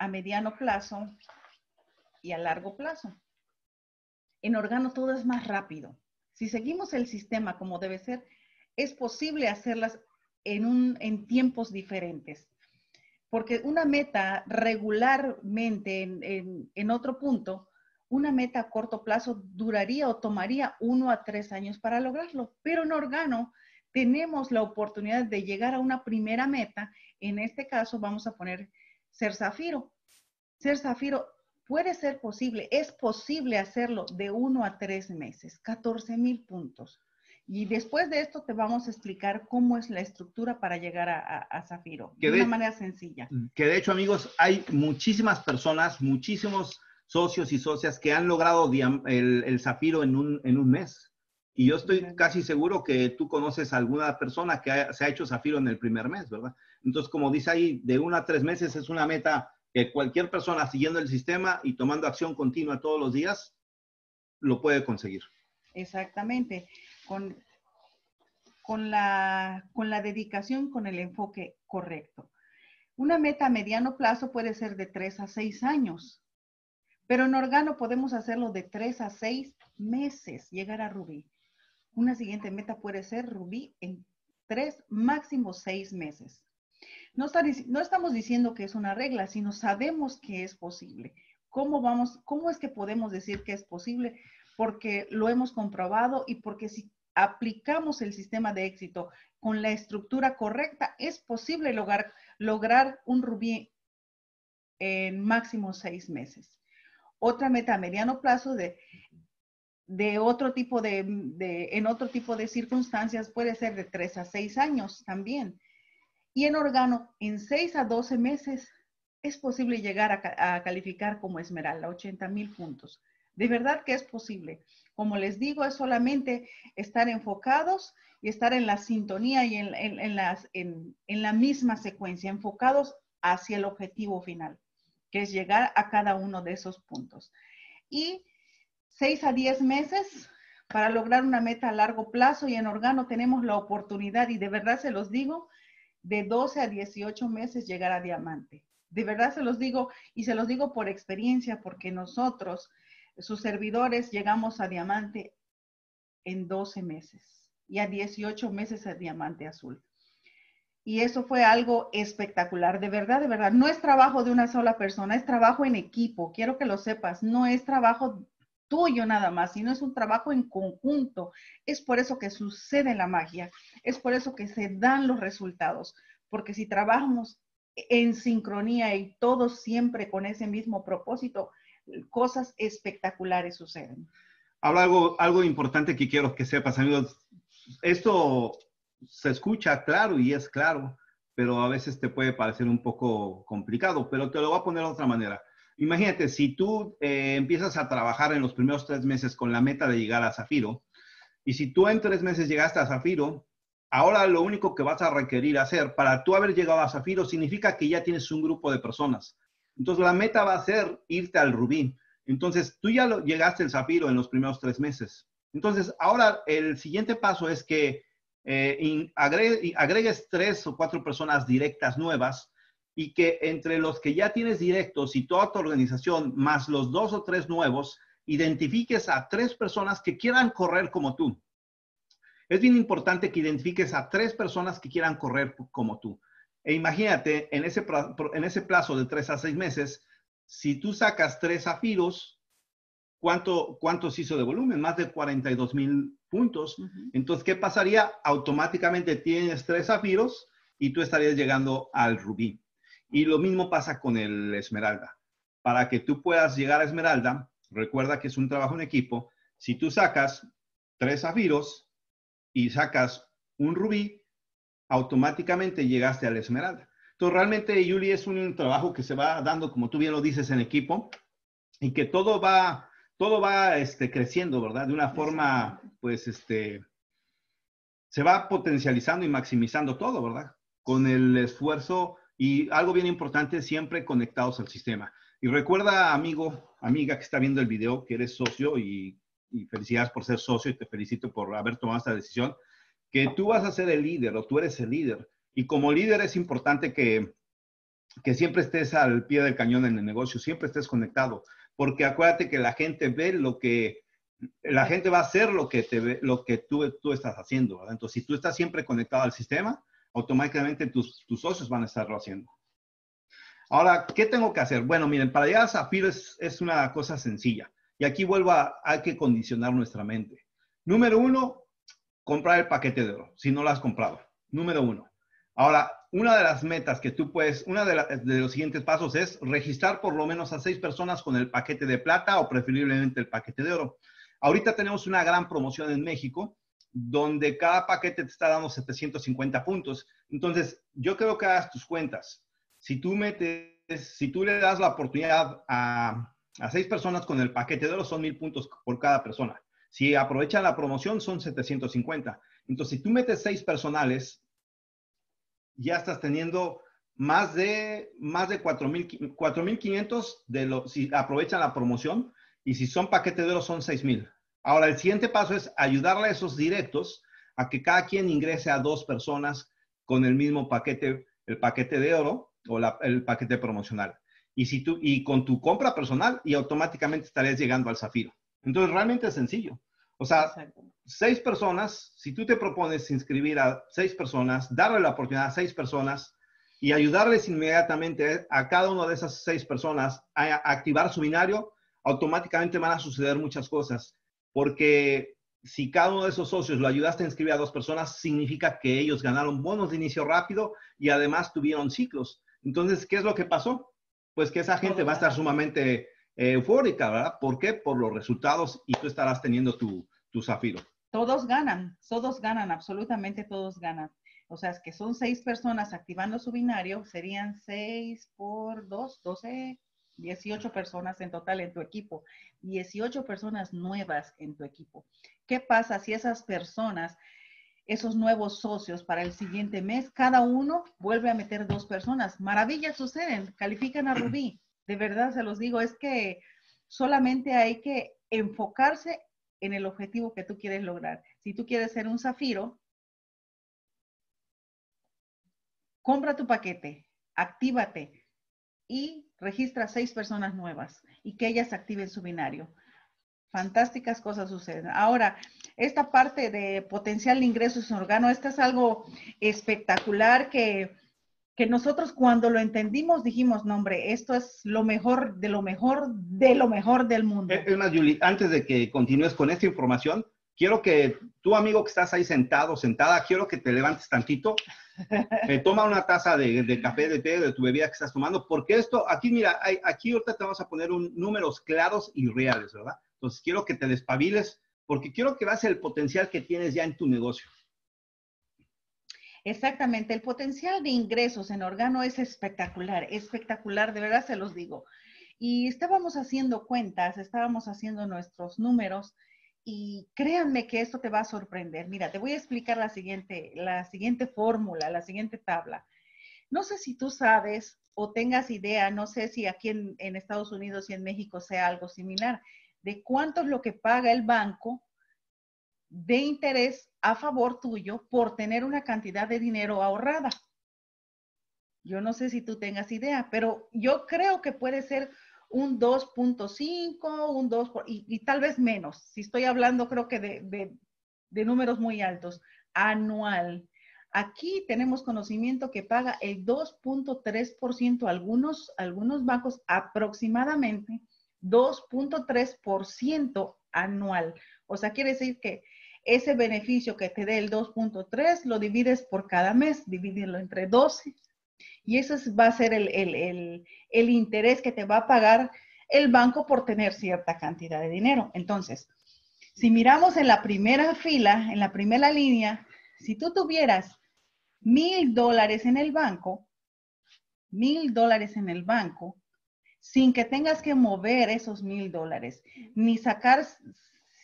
a mediano plazo y a largo plazo. En órgano todo es más rápido. Si seguimos el sistema como debe ser, es posible hacerlas en, un, en tiempos diferentes. Porque una meta regularmente en, en otro punto, una meta a corto plazo duraría o tomaría uno a tres años para lograrlo. Pero en órgano tenemos la oportunidad de llegar a una primera meta. En este caso vamos a poner ser zafiro. Ser zafiro Puede ser posible, es posible hacerlo de uno a tres meses, 14 mil puntos. Y después de esto te vamos a explicar cómo es la estructura para llegar a, Zafiro, de, una manera sencilla.
Que de hecho, amigos, hay muchísimas personas, muchísimos socios y socias que han logrado el, Zafiro en un, en un mes. Y yo estoy casi seguro que tú conoces a alguna persona que se ha hecho Zafiro en el primer mes, ¿verdad? Entonces, como dice ahí, de uno a tres meses es una meta que cualquier persona siguiendo el sistema y tomando acción continua todos los días lo puede conseguir.
Exactamente, con, con, la, con la dedicación, con el enfoque correcto. Una meta a mediano plazo puede ser de tres a seis años, pero en organo podemos hacerlo de tres a seis meses, llegar a Rubí. Una siguiente meta puede ser Rubí en tres, máximo seis meses. No, estamos diciendo que es una regla, sino sabemos que es posible. ¿Cómo, vamos, ¿Cómo es que podemos decir que es posible? Porque lo hemos comprobado y porque si aplicamos el sistema de éxito con la estructura correcta, es posible lograr, lograr un rubí en máximo seis meses. Otra meta a mediano plazo de, de otro tipo de, en otro tipo de circunstancias puede ser de tres a seis años también. Y en órgano, en seis a doce meses es posible llegar a, calificar como esmeralda, 80 mil puntos. De verdad que es posible. Como les digo, es solamente estar enfocados y estar en la sintonía y en, las, en, la misma secuencia, enfocados hacia el objetivo final, que es llegar a cada uno de esos puntos. Y seis a diez meses para lograr una meta a largo plazo y en Organo tenemos la oportunidad, y de verdad se los digo, de 12 a 18 meses llegar a diamante. De verdad se los digo y se los digo por experiencia porque nosotros, sus servidores, llegamos a diamante en 12 meses y a 18 meses el diamante azul. Y eso fue algo espectacular, de verdad, de verdad. No es trabajo de una sola persona, es trabajo en equipo. Quiero que lo sepas, no es trabajo tuyo nada más, sino es un trabajo en conjunto. Es por eso que sucede la magia, es por eso que se dan los resultados, porque si trabajamos en sincronía y todos siempre con ese mismo propósito, cosas espectaculares suceden.
Habla algo, algo importante que quiero que sepas, amigos esto se escucha claro y es claro, pero a veces te puede parecer un poco complicado, pero te lo voy a poner de otra manera. Imagínate, si tú eh, empiezas a trabajar en los primeros tres meses con la meta de llegar a Zafiro, y si tú en tres meses llegaste a Zafiro, ahora lo único que vas a requerir hacer para tú haber llegado a Zafiro significa que ya tienes un grupo de personas. Entonces la meta va a ser irte al Rubí. Entonces tú ya lo, llegaste al Zafiro en los primeros tres meses. Entonces, ahora el siguiente paso es que eh, agregues, tres o cuatro personas directas nuevas y que entre los que ya tienes directos y toda tu organización, más los dos o tres nuevos, identifiques a tres personas que quieran correr como tú. Es bien importante que identifiques a tres personas que quieran correr como tú. E imagínate, en ese, en ese plazo de tres a seis meses, si tú sacas tres zafiros, ¿cuánto, ¿cuánto se hizo de volumen? Más de 42 mil puntos. Entonces, ¿qué pasaría? Automáticamente tienes tres zafiros y tú estarías llegando al rubí. Y lo mismo pasa con el esmeralda. Para que tú puedas llegar a esmeralda, recuerda que es un trabajo en equipo. Si tú sacas tres zafiros y sacas un rubí, automáticamente llegaste al esmeralda. Entonces, realmente, Yuli, es un trabajo que se va dando, como tú bien lo dices, en equipo y que todo va todo va este, creciendo, ¿verdad? De una forma, pues, este, se va potencializando y maximizando todo, ¿verdad? Con el esfuerzo y algo bien importante, siempre conectados al sistema. Y recuerda, amigo, amiga que está viendo el video, que eres socio y, felicidades por ser socio y te felicito por haber tomado esta decisión, que tú vas a ser el líder o tú eres el líder. Y como líder es importante que, que siempre estés al pie del cañón en el negocio, siempre estés conectado porque acuérdate que la gente ve lo que, la gente va a hacer lo que, te lo que tú, tú estás haciendo. ¿verdad? Entonces, si tú estás siempre conectado al sistema, automáticamente tus, tus socios van a estarlo haciendo. Ahora, ¿qué tengo que hacer? Bueno, miren, para llegar a Zafiro es, es una cosa sencilla. Y aquí vuelvo a, hay que condicionar nuestra mente. Número uno, comprar el paquete de oro, si no lo has comprado. Número uno. Ahora, una de las metas que tú puedes, una de, los siguientes pasos es registrar por lo menos a seis personas con el paquete de plata o preferiblemente el paquete de oro. Ahorita tenemos una gran promoción en México donde cada paquete te está dando 750 puntos. Entonces, yo creo que hagas tus cuentas. Si tú metes, si tú le das la oportunidad a, a seis personas con el paquete de oro, son mil puntos por cada persona. Si aprovechan la promoción, son 750. Entonces, si tú metes seis personales, ya estás teniendo más de, más de 4.500 de lo, si aprovechan la promoción y si son paquetes de oro son 6.000. Ahora, el siguiente paso es ayudarle a esos directos a que cada quien ingrese a dos personas con el mismo paquete, el paquete de oro o el paquete promocional. Y, si tú, y con tu compra personal y automáticamente estarías llegando al zafiro. Entonces, realmente es sencillo. O sea, seis personas, si tú te propones inscribir a seis personas, darle la oportunidad a seis personas y ayudarles inmediatamente a cada una de esas seis personas a activar su binario, automáticamente van a suceder muchas cosas. Porque si cada uno de esos socios lo ayudaste a inscribir a dos personas, significa que ellos ganaron bonos de inicio rápido y además tuvieron ciclos. Entonces, ¿qué es lo que pasó? Pues que esa gente va a estar sumamente eh, eufórica, ¿verdad? ¿Por qué? Por los resultados y tú estarás teniendo tu, tu zafiro.
Todos ganan, todos ganan, absolutamente todos ganan. O sea, es que son seis personas activando su binario, serían seis por dos, doce, 18 personas en total en tu equipo, 18 personas nuevas en tu equipo. ¿Qué pasa si esas personas, esos nuevos socios para el siguiente mes, cada uno vuelve a meter dos personas? Maravillas suceden, califican a Rubí. De verdad se los digo, es que solamente hay que enfocarse en el objetivo que tú quieres lograr. Si tú quieres ser un zafiro, compra tu paquete, actívate, y registra seis personas nuevas y que ellas activen su binario. Fantásticas cosas suceden. Ahora, esta parte de potencial de ingresos en órgano, esto es algo espectacular que, que nosotros cuando lo entendimos dijimos, no hombre, esto es lo mejor de lo mejor de lo mejor del mundo.
Es más, Julie, antes de que continúes con esta información, quiero que tu amigo que estás ahí sentado, sentada, quiero que te levantes tantito. Eh, toma una taza de, café, de té, de tu bebida que estás tomando, porque esto, aquí mira, aquí ahorita te vamos a poner un, números claros y reales, ¿verdad? Entonces quiero que te despabiles, porque quiero que veas el potencial que tienes ya en tu negocio.
Exactamente, el potencial de ingresos en órgano es espectacular, espectacular, de verdad se los digo. Y estábamos haciendo cuentas, estábamos haciendo nuestros números y créanme que esto te va a sorprender. Mira, te voy a explicar la siguiente, la siguiente fórmula, la siguiente tabla. No sé si tú sabes o tengas idea, no sé si aquí en, en Estados Unidos y en México sea algo similar, de cuánto es lo que paga el banco de interés a favor tuyo por tener una cantidad de dinero ahorrada. Yo no sé si tú tengas idea, pero yo creo que puede ser un 2.5, un 2, y, y, tal vez menos. Si estoy hablando, creo que de, de, números muy altos, anual. Aquí tenemos conocimiento que paga el 2.3%, algunos, algunos bancos aproximadamente 2.3% anual. O sea, quiere decir que ese beneficio que te dé el 2.3 lo divides por cada mes, dividirlo entre 12 y eso va a ser el, interés que te va a pagar el banco por tener cierta cantidad de dinero. Entonces, si miramos en la primera fila, en la primera línea, si tú tuvieras mil dólares en el banco, mil dólares en el banco, sin que tengas que mover esos mil dólares, ni sacar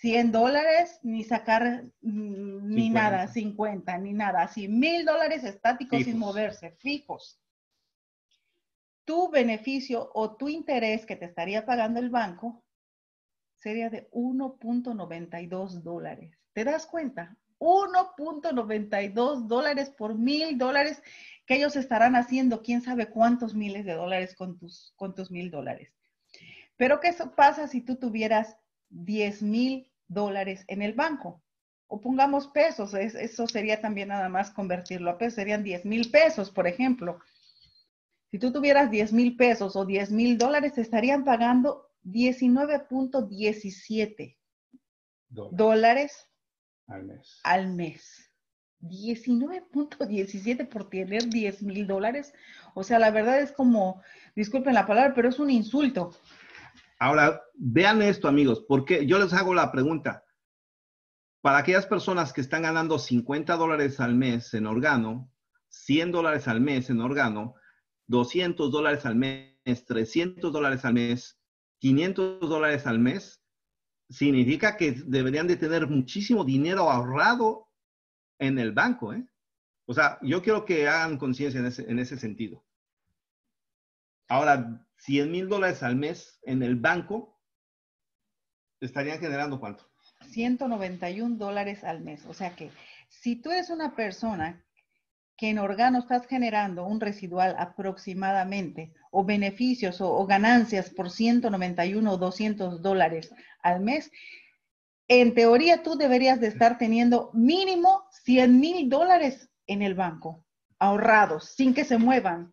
100 dólares, ni sacar mm, ni nada, 50, ni nada, así mil dólares estáticos sin moverse, fijos tu beneficio o tu interés que te estaría pagando el banco sería de 1.92 dólares. ¿Te das cuenta? 1.92 dólares por mil dólares que ellos estarán haciendo quién sabe cuántos miles de dólares con tus, con tus mil dólares. Pero ¿qué pasa si tú tuvieras 10 mil dólares en el banco? O pongamos pesos, eso sería también nada más convertirlo a pesos, serían 10 mil pesos, por ejemplo. Si tú tuvieras 10 mil pesos o 10 mil dólares, te estarían pagando 19.17 dólares,
al mes.
Al mes. 19.17 por tener 10 mil dólares. O sea, la verdad es como, disculpen la palabra, pero es un insulto.
Ahora, vean esto, amigos, porque yo les hago la pregunta. Para aquellas personas que están ganando 50 dólares al mes en órgano, 100 dólares al mes en órgano, 200 dólares al mes, 300 dólares al mes, 500 dólares al mes, significa que deberían de tener muchísimo dinero ahorrado en el banco. ¿eh? O sea, yo quiero que hagan conciencia en ese, en ese sentido. Ahora, 100 mil dólares al mes en el banco, estarían generando cuánto?
191 dólares al mes. O sea que si tú eres una persona que en órgano estás generando un residual aproximadamente o beneficios o, ganancias por 191 o 200 dólares al mes, en teoría tú deberías de estar teniendo mínimo 100 mil dólares en el banco, ahorrados, sin que se muevan.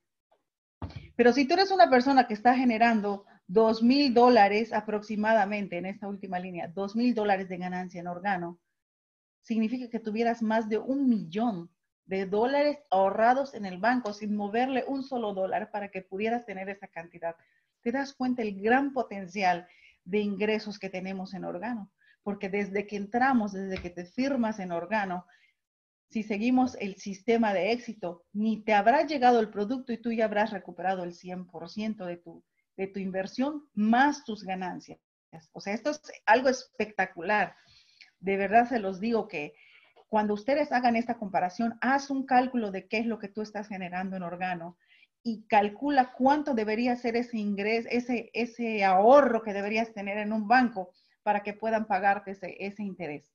Pero si tú eres una persona que está generando 2 mil dólares aproximadamente en esta última línea, 2 mil dólares de ganancia en órgano, significa que tuvieras más de un millón de dólares ahorrados en el banco sin moverle un solo dólar para que pudieras tener esa cantidad. Te das cuenta el gran potencial de ingresos que tenemos en Organo, porque desde que entramos, desde que te firmas en Organo, si seguimos el sistema de éxito, ni te habrá llegado el producto y tú ya habrás recuperado el 100% de tu, de tu inversión más tus ganancias. O sea, esto es algo espectacular. De verdad se los digo que cuando ustedes hagan esta comparación, haz un cálculo de qué es lo que tú estás generando en Organo y calcula cuánto debería ser ese ingreso, ese, ese ahorro que deberías tener en un banco para que puedan pagarte ese, ese interés.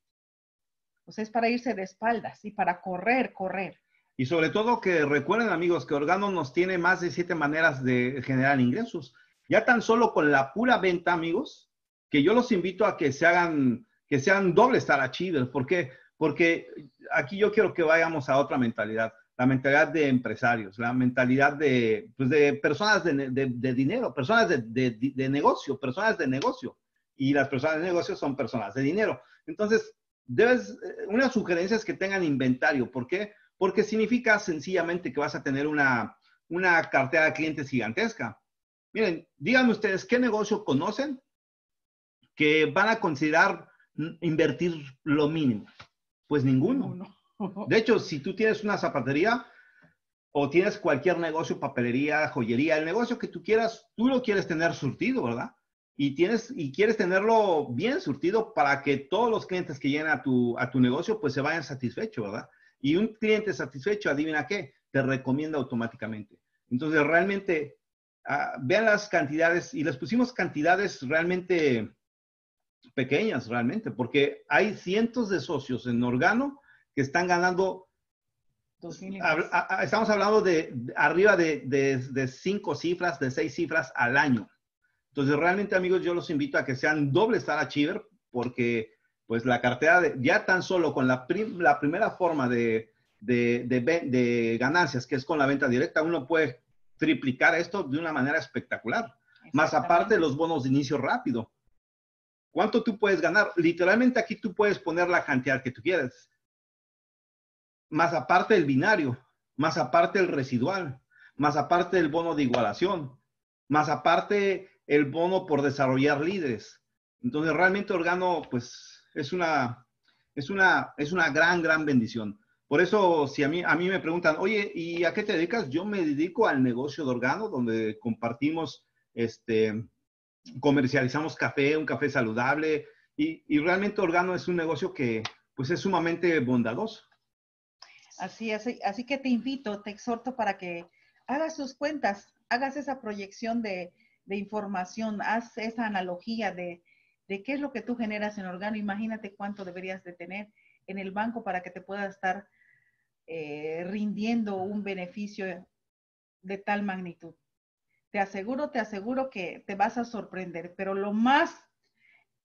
O sea, es para irse de espaldas y para correr, correr.
Y sobre todo que recuerden amigos que Organo nos tiene más de siete maneras de generar ingresos. Ya tan solo con la pura venta, amigos, que yo los invito a que se hagan, que sean doble Star Achievers. ¿Por qué? Porque aquí yo quiero que vayamos a otra mentalidad la mentalidad de empresarios, la mentalidad de, pues de personas de, dinero, personas de, negocio, personas de negocio. Y las personas de negocio son personas de dinero. Entonces, debes, eh, una sugerencia es que tengan inventario. ¿Por qué? Porque significa sencillamente que vas a tener una, una cartera de clientes gigantesca. Miren, díganme ustedes, ¿qué negocio conocen que van a considerar invertir lo mínimo? Pues ninguno. De hecho, si tú tienes una zapatería o tienes cualquier negocio, papelería, joyería, el negocio que tú quieras, tú lo quieres tener surtido, ¿verdad? Y, tienes, y quieres tenerlo bien surtido para que todos los clientes que lleguen a tu, a tu negocio pues se vayan satisfechos, ¿verdad? Y un cliente satisfecho, adivina qué, te recomienda automáticamente. Entonces, realmente, ah, vean las cantidades y les pusimos cantidades realmente pequeñas, realmente, porque hay cientos de socios en Organo que están ganando, estamos hablando de, arriba de, de, cinco cifras, de seis cifras al año. Entonces, realmente, amigos, yo los invito a que sean doble Star Achiever, porque pues la cartera, de, ya tan solo con la, la primera forma de, de, ganancias, que es con la venta directa, uno puede triplicar esto de una manera espectacular. Más aparte los bonos de inicio rápido. ¿Cuánto tú puedes ganar? Literalmente aquí tú puedes poner la cantidad que tú quieres más aparte el binario, más aparte el residual, más aparte el bono de igualación, más aparte el bono por desarrollar líderes. Entonces, realmente Organo, pues, es una, es una, es una gran, gran bendición. Por eso, si a mí, a mí me preguntan, oye, ¿y a qué te dedicas? Yo me dedico al negocio de Organo, donde compartimos, este, comercializamos café, un café saludable, y, realmente Organo es un negocio que, pues, es sumamente bondadoso.
Así, así, así que te invito, te exhorto para que hagas tus cuentas, hagas esa proyección de, información, haz esa analogía de, qué es lo que tú generas en Organo. Imagínate cuánto deberías de tener en el banco para que te pueda estar eh, rindiendo un beneficio de tal magnitud. Te aseguro, te aseguro que te vas a sorprender, pero lo más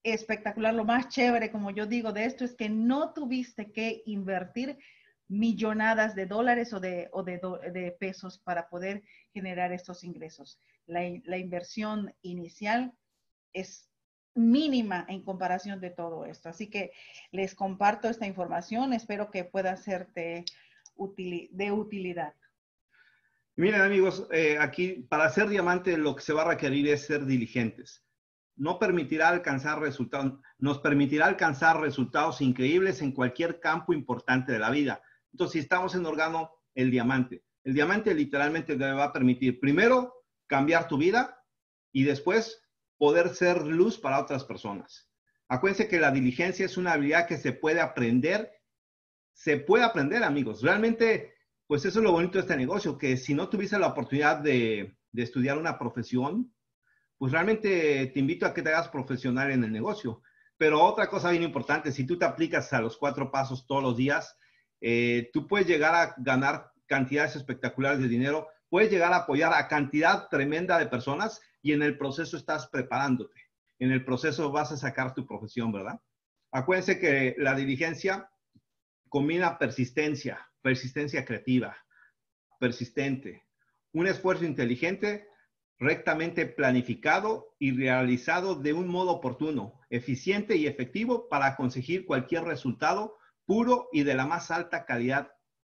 espectacular, lo más chévere, como yo digo, de esto es que no tuviste que invertir millonadas de dólares o de, pesos para poder generar estos ingresos. La, la, inversión inicial es mínima en comparación de todo esto. Así que les comparto esta información. Espero que pueda serte de utilidad.
Miren amigos, eh, aquí para ser diamante lo que se va a requerir es ser diligentes. No permitirá alcanzar resultados, nos permitirá alcanzar resultados increíbles en cualquier campo importante de la vida entonces, si estamos en Organo, el diamante. El diamante literalmente te va a permitir, primero, cambiar tu vida y después poder ser luz para otras personas. Acuérdense que la diligencia es una habilidad que se puede aprender. Se puede aprender, amigos. Realmente, pues eso es lo bonito de este negocio, que si no tuviese la oportunidad de, de estudiar una profesión, pues realmente te invito a que te hagas profesional en el negocio. Pero otra cosa bien importante, si tú te aplicas a los cuatro pasos todos los días, eh, tú puedes llegar a ganar cantidades espectaculares de dinero, puedes llegar a apoyar a cantidad tremenda de personas y en el proceso estás preparándote. En el proceso vas a sacar tu profesión, ¿verdad? Acuérdense que la diligencia combina persistencia, persistencia creativa, persistente, un esfuerzo inteligente, rectamente planificado y realizado de un modo oportuno, eficiente y efectivo para conseguir cualquier resultado puro y de la más alta calidad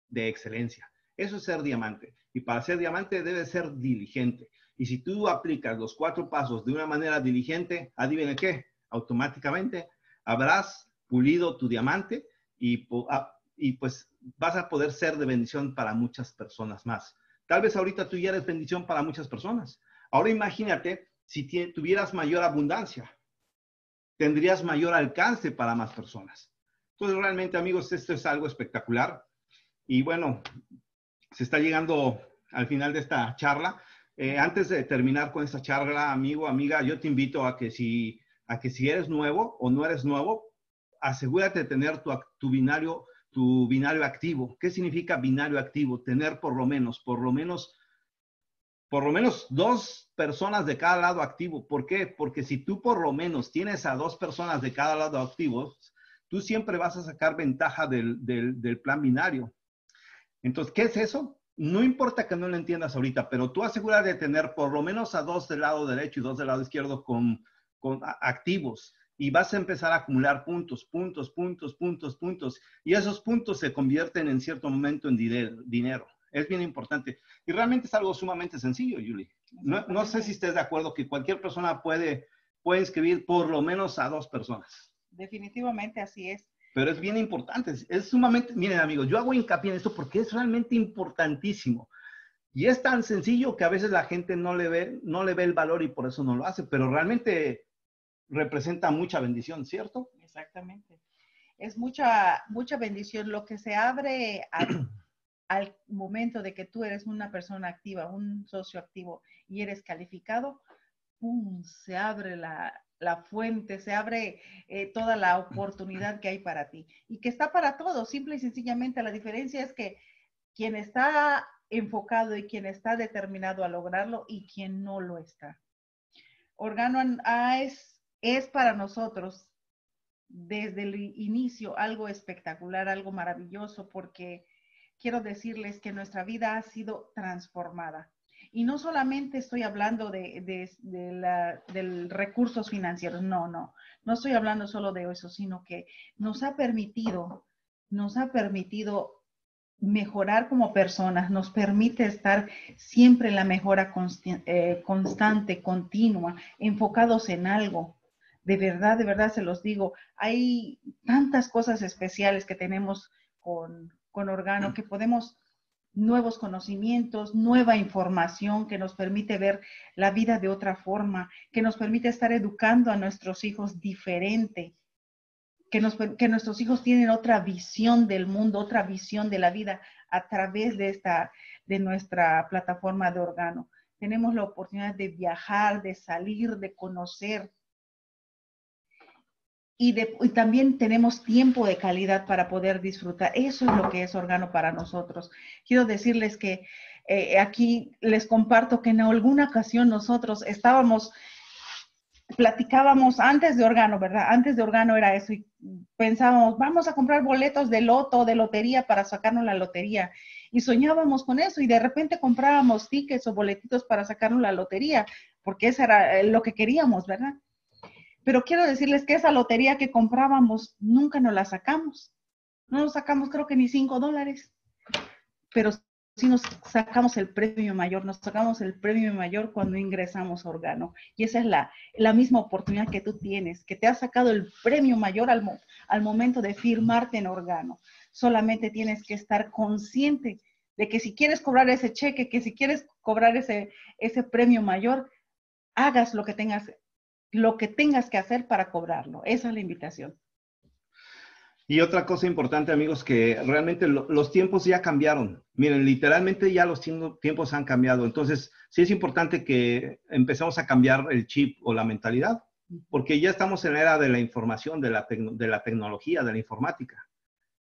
de excelencia. Eso es ser diamante. Y para ser diamante debe ser diligente. Y si tú aplicas los cuatro pasos de una manera diligente, adivine qué, automáticamente habrás pulido tu diamante y, ah, y pues vas a poder ser de bendición para muchas personas más. Tal vez ahorita tú ya eres bendición para muchas personas. Ahora imagínate si tuvieras mayor abundancia, tendrías mayor alcance para más personas. Entonces, realmente, amigos, esto es algo espectacular. Y bueno, se está llegando al final de esta charla. Eh, antes de terminar con esta charla, amigo, amiga, yo te invito a que si, a que si eres nuevo o no eres nuevo, asegúrate de tener tu, tu binario tu binario activo. ¿Qué significa binario activo? Tener por lo menos, por lo menos, por lo menos dos personas de cada lado activo. ¿Por qué? Porque si tú por lo menos tienes a dos personas de cada lado activo, tú siempre vas a sacar ventaja del, del, plan binario. Entonces, ¿qué es eso? No importa que no lo entiendas ahorita, pero tú aseguras de tener por lo menos a dos del lado derecho y dos del lado izquierdo con, con activos y vas a empezar a acumular puntos, puntos, puntos, puntos, puntos. Y esos puntos se convierten en cierto momento en dinero. Es bien importante. Y realmente es algo sumamente sencillo, Julie. No, sé si estés de acuerdo que cualquier persona puede, puede inscribir por lo menos a dos personas.
Definitivamente así es.
Pero es bien importante. Es sumamente, miren amigos, yo hago hincapié en esto porque es realmente importantísimo. Y es tan sencillo que a veces la gente no le ve, no le ve el valor y por eso no lo hace. Pero realmente representa mucha bendición, ¿cierto?
Exactamente. Es mucha, mucha bendición lo que se abre al, momento de que tú eres una persona activa, un socio activo y eres calificado, ¡pum! Se abre la, fuente, se abre eh, toda la oportunidad que hay para ti y que está para todos. Simple y sencillamente la diferencia es que quien está enfocado y quien está determinado a lograrlo y quien no lo está. Organo es es para nosotros desde el inicio algo espectacular, algo maravilloso, porque quiero decirles que nuestra vida ha sido transformada. Y no solamente estoy hablando de, recursos financieros, no, no, no estoy hablando solo de eso, sino que nos ha permitido, nos ha permitido mejorar como personas, nos permite estar siempre en la mejora eh, constante, continua, enfocados en algo de verdad, de verdad se los digo, hay tantas cosas especiales que tenemos con, con Organo que podemos nuevos conocimientos, nueva información que nos permite ver la vida de otra forma, que nos permite estar educando a nuestros hijos diferente, que, nos, que nuestros hijos tienen otra visión del mundo, otra visión de la vida a través de, esta, de nuestra plataforma de Organo. Tenemos la oportunidad de viajar, de salir, de conocer, y, también tenemos tiempo de calidad para poder disfrutar. Eso es lo que es órgano para nosotros. Quiero decirles que eh, aquí les comparto que en alguna ocasión nosotros estábamos, platicábamos antes de órgano, ¿verdad? Antes de órgano era eso y pensábamos, vamos a comprar boletos de loto, de lotería para sacarnos la lotería. Y soñábamos con eso y de repente comprábamos tickets o boletitos para sacarnos la lotería, porque eso era lo que queríamos, ¿verdad? Pero quiero decirles que esa lotería que comprábamos nunca nos la sacamos. No nos sacamos creo que ni cinco dólares. Pero sí nos sacamos el premio mayor, nos sacamos el premio mayor cuando ingresamos a órgano. Y esa es la, la misma oportunidad que tú tienes, que te has sacado el premio mayor al, momento de firmarte en órgano. Solamente tienes que estar consciente de que si quieres cobrar ese cheque, que si quieres cobrar ese, ese premio mayor, hagas lo que tengas lo que tengas que hacer para cobrarlo. Esa es la invitación.
Y otra cosa importante, amigos, que realmente los tiempos ya cambiaron. Miren, literalmente ya los tiempos han cambiado. Entonces, sí es importante que empecemos a cambiar el chip o la mentalidad, porque ya estamos en la era de la información, de la, de la tecnología, de la informática.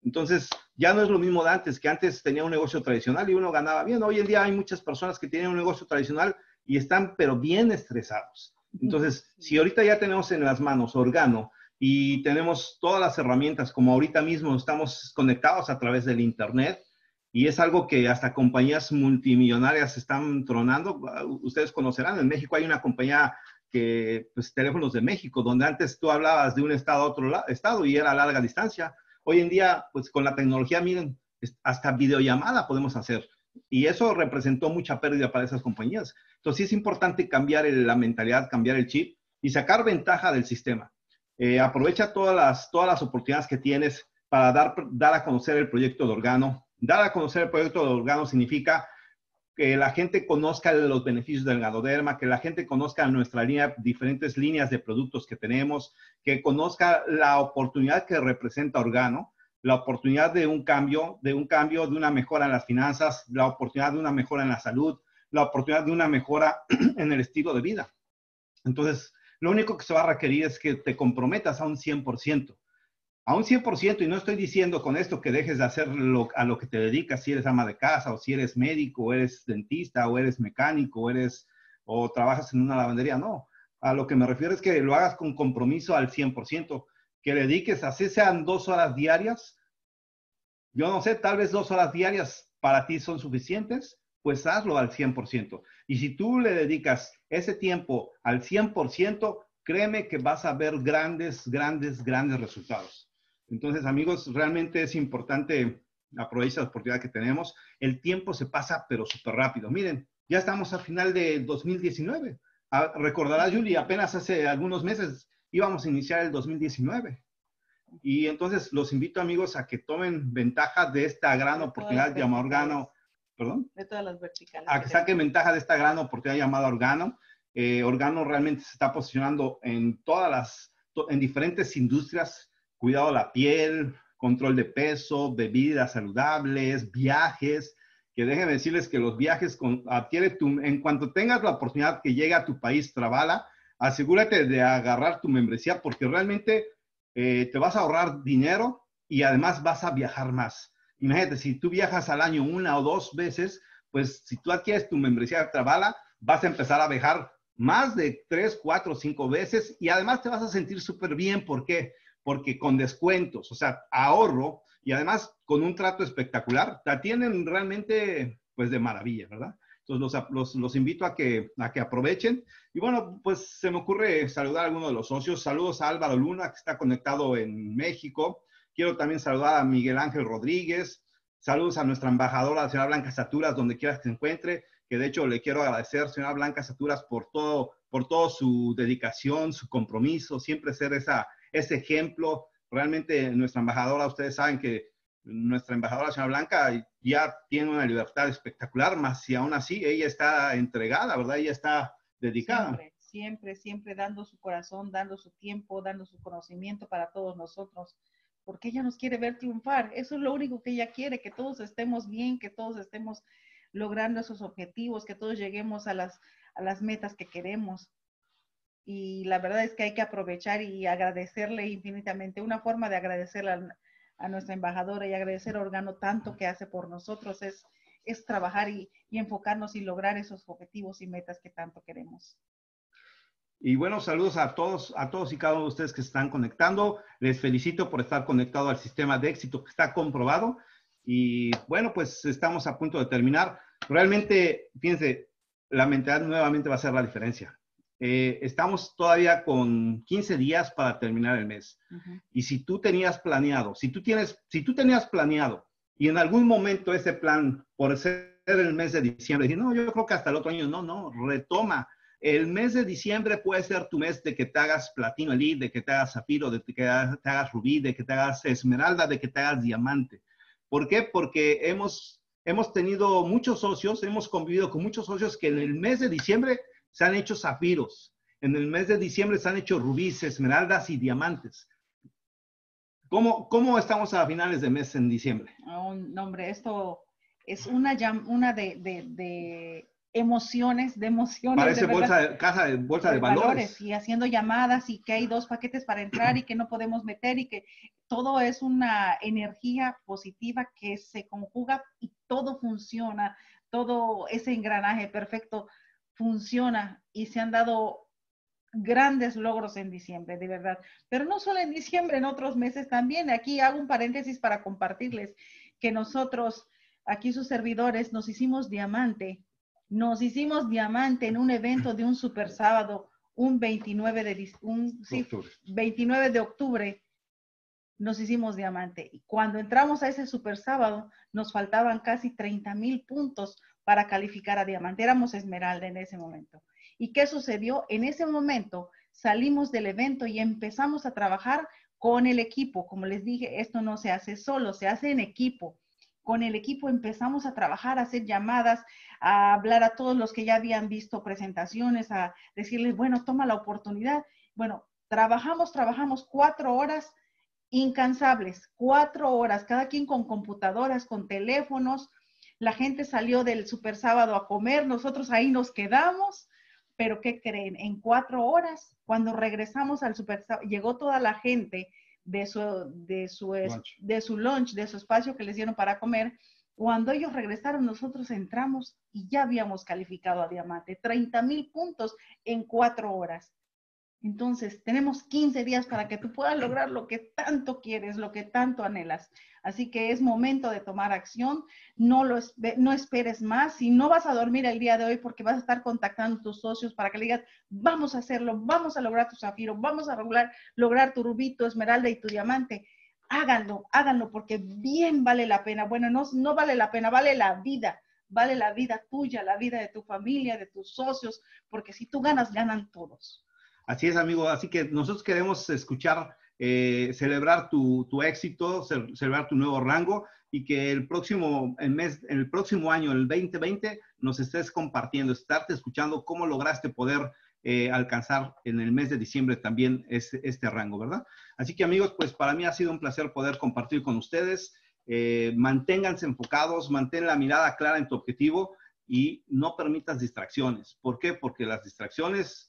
Entonces, ya no es lo mismo de antes, que antes tenía un negocio tradicional y uno ganaba bien. Hoy en día hay muchas personas que tienen un negocio tradicional y están, pero bien estresados. Entonces, si ahorita ya tenemos en las manos Organo y tenemos todas las herramientas, como ahorita mismo estamos conectados a través del Internet, y es algo que hasta compañías multimillonarias están tronando. Ustedes conocerán, en México hay una compañía que, pues, Teléfonos de México, donde antes tú hablabas de un estado a otro estado y era a larga distancia. Hoy en día, pues con la tecnología, miren, hasta videollamada podemos hacer. Y eso representó mucha pérdida para esas compañías. Entonces, sí es importante cambiar la mentalidad, cambiar el chip y sacar ventaja del sistema. Eh, aprovecha todas las, todas las oportunidades que tienes para dar, dar a conocer el proyecto de Organo. Dar a conocer el proyecto de Organo significa que la gente conozca los beneficios del ganoderma, que la gente conozca nuestra línea, diferentes líneas de productos que tenemos, que conozca la oportunidad que representa Organo, la oportunidad de un cambio, de un cambio, de una mejora en las finanzas, la oportunidad de una mejora en la salud, la oportunidad de una mejora en el estilo de vida. Entonces, lo único que se va a requerir es que te comprometas a un 100% a un 100%, y no estoy diciendo con esto que dejes de hacer a lo que te dedicas, si eres ama de casa, o si eres médico, o eres dentista, o eres mecánico, o eres, o trabajas en una lavandería, no. A lo que me refiero es que lo hagas con compromiso al 100%, que le dediques, así sean dos horas diarias, yo no sé, tal vez dos horas diarias para ti son suficientes, pues hazlo al 100%. Y si tú le dedicas ese tiempo al 100%, créeme que vas a ver grandes, grandes, grandes resultados. Entonces, amigos, realmente es importante aprovechar la oportunidad que tenemos. El tiempo se pasa, pero súper rápido. Miren, ya estamos al final de 2019. Ah, recordará, Julie, apenas hace algunos meses íbamos a iniciar el 2019. Y entonces los invito, amigos, a que tomen ventaja de esta gran oportunidad llamada Organo. ¿Perdón?
De todas las verticales.
A que saquen ventaja de esta gran oportunidad llamada Organo. Eh, Organo realmente se está posicionando en todas las, en diferentes industrias cuidado de la piel, control de peso, bebidas saludables, viajes, que déjenme decirles que los viajes con, adquiere tu, en cuanto tengas la oportunidad que llegue a tu país, Travala, asegúrate de agarrar tu membresía porque realmente eh, te vas a ahorrar dinero y además vas a viajar más. Imagínate, si tú viajas al año una o dos veces, pues si tú adquieres tu membresía de Travala, vas a empezar a viajar más de tres, cuatro, cinco veces y además te vas a sentir súper bien. ¿Por qué? porque con descuentos, o sea, ahorro y además con un trato espectacular, te atienden realmente pues de maravilla, ¿verdad? Entonces los, los, invito a que, a que aprovechen. Y bueno, pues se me ocurre saludar a alguno de los socios. Saludos a Álvaro Luna, que está conectado en México. Quiero también saludar a Miguel Ángel Rodríguez. Saludos a nuestra embajadora, la señora Blanca Saturas, donde quiera que se encuentre, que de hecho le quiero agradecer, señora Blanca Saturas, por todo, por todo su dedicación, su compromiso, siempre ser esa, ese ejemplo. Realmente nuestra embajadora, ustedes saben que nuestra embajadora, señora Blanca, ya tiene una libertad espectacular, más si aún así ella está entregada, ¿verdad? Ella está dedicada.
Siempre, siempre, siempre dando su corazón, dando su tiempo, dando su conocimiento para todos nosotros, porque ella nos quiere ver triunfar. Eso es lo único que ella quiere, que todos estemos bien, que todos estemos logrando esos objetivos, que todos lleguemos a las, a las metas que queremos y la verdad es que hay que aprovechar y agradecerle infinitamente. Una forma de agradecerle nuestra embajadora y agradecer a Organo tanto que hace por nosotros es, es trabajar y, enfocarnos y lograr esos objetivos y metas que tanto queremos.
Y bueno, saludos a todos, a todos y cada uno de ustedes que están conectando. Les felicito por estar conectado al sistema de éxito que está comprobado. Y bueno, pues estamos a punto de terminar. Realmente, fíjense, la mentalidad nuevamente va a ser la diferencia. Eh, estamos todavía con 15 días para terminar el mes. Y si tú tenías planeado, si tú tienes, si tú tenías planeado y en algún momento ese plan, por ser el mes de diciembre, no, yo creo que hasta el otro año, no, no, retoma. El mes de diciembre puede ser tu mes de que te hagas platino elite, de que te hagas zafiro, de que te hagas rubí, de que te hagas esmeralda, de que te hagas diamante. ¿Por qué? Porque hemos, hemos tenido muchos socios, hemos convivido con muchos socios que en el mes de diciembre se han hecho zafiros. En el mes de diciembre se han hecho rubíes, esmeraldas y diamantes. ¿Cómo, cómo estamos a finales de mes en diciembre?
Oh, no, hombre, esto es una, una de, de, emociones, de emociones.
Parece bolsa de, casa de bolsa de, valores.
Y haciendo llamadas y que hay dos paquetes para entrar y que no podemos meter y que todo es una energía positiva que se conjuga y todo funciona, todo ese engranaje perfecto funciona y se han dado grandes logros en diciembre, de verdad. Pero no solo en diciembre, en otros meses también. Aquí hago un paréntesis para compartirles que nosotros, aquí sus servidores, nos hicimos diamante. Nos hicimos diamante en un evento de un super sábado, un 29 de, un, 29 de octubre. nos hicimos diamante. Y cuando entramos a ese super sábado, nos faltaban casi 30 mil puntos para calificar a diamante. Éramos esmeralda en ese momento. ¿Y qué sucedió? En ese momento salimos del evento y empezamos a trabajar con el equipo. Como les dije, esto no se hace solo, se hace en equipo. Con el equipo empezamos a trabajar, a hacer llamadas, a hablar a todos los que ya habían visto presentaciones, a decirles, bueno, toma la oportunidad. Bueno, trabajamos, trabajamos cuatro horas incansables, cuatro horas, cada quien con computadoras, con teléfonos. La gente salió del super sábado a comer, nosotros ahí nos quedamos, pero ¿qué creen? En cuatro horas, cuando regresamos al super sábado, llegó toda la gente de su, de su, de su lunch, de su espacio que les dieron para comer. Cuando ellos regresaron, nosotros entramos y ya habíamos calificado a diamante, 30 mil puntos en cuatro horas. Entonces, tenemos 15 días para que tú puedas lograr lo que tanto quieres, lo que tanto anhelas. Así que es momento de tomar acción. No, lo, no esperes más. Si no vas a dormir el día de hoy porque vas a estar contactando a tus socios para que le digas, vamos a hacerlo, vamos a lograr tu zafiro, vamos a lograr, lograr tu rubí, tu esmeralda y tu diamante. Háganlo, háganlo porque bien vale la pena. Bueno, no, no vale la pena, vale la vida vale la vida tuya, la vida de tu familia, de tus socios, porque si tú ganas, ganan todos.
Así es, amigo. Así que nosotros queremos escuchar, eh, celebrar tu, éxito, celebrar tu nuevo rango y que el próximo, el mes, el próximo año, el 2020, nos estés compartiendo, estarte escuchando cómo lograste poder eh, alcanzar en el mes de diciembre también este, rango, ¿verdad? Así que amigos, pues para mí ha sido un placer poder compartir con ustedes. Eh, manténganse enfocados, mantén la mirada clara en tu objetivo y no permitas distracciones. ¿Por qué? Porque las distracciones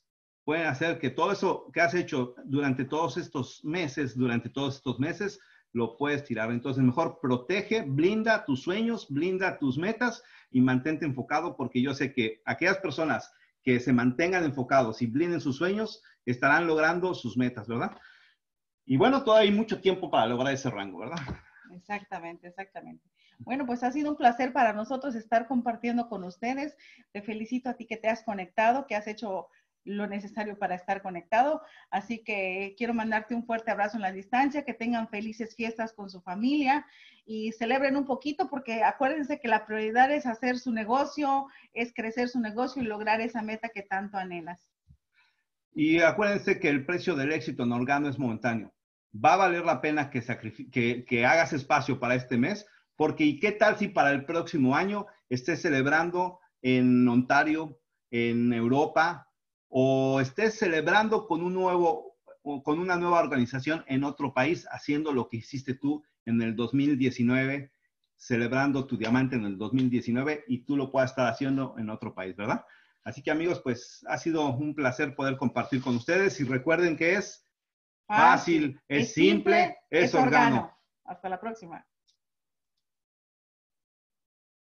pueden hacer que todo eso que has hecho durante todos estos meses, durante todos estos meses, lo puedes tirar. Entonces, mejor protege, blinda tus sueños, blinda tus metas y mantente enfocado porque yo sé que aquellas personas que se mantengan enfocados y blinden sus sueños estarán logrando sus metas, ¿verdad? Y bueno, todavía hay mucho tiempo para lograr ese rango, ¿verdad?
Exactamente, exactamente. Bueno, pues ha sido un placer para nosotros estar compartiendo con ustedes. Te felicito a ti que te has conectado, que has hecho lo necesario para estar conectado. Así que quiero mandarte un fuerte abrazo en la distancia, que tengan felices fiestas con su familia y celebren un poquito porque acuérdense que la prioridad es hacer su negocio, es crecer su negocio y lograr esa meta que tanto anhelas.
Y acuérdense que el precio del éxito en Organo es momentáneo. Va a valer la pena que, hagas espacio para este mes, porque ¿y qué tal si para el próximo año estés celebrando en Ontario, en Europa, o estés celebrando con un nuevo con una nueva organización en otro país haciendo lo que hiciste tú en el 2019, celebrando tu diamante en el 2019 y tú lo puedas estar haciendo en otro país, ¿verdad? Así que amigos, pues ha sido un placer poder compartir con ustedes y recuerden que es fácil, es, simple, es, organo.
Hasta la próxima.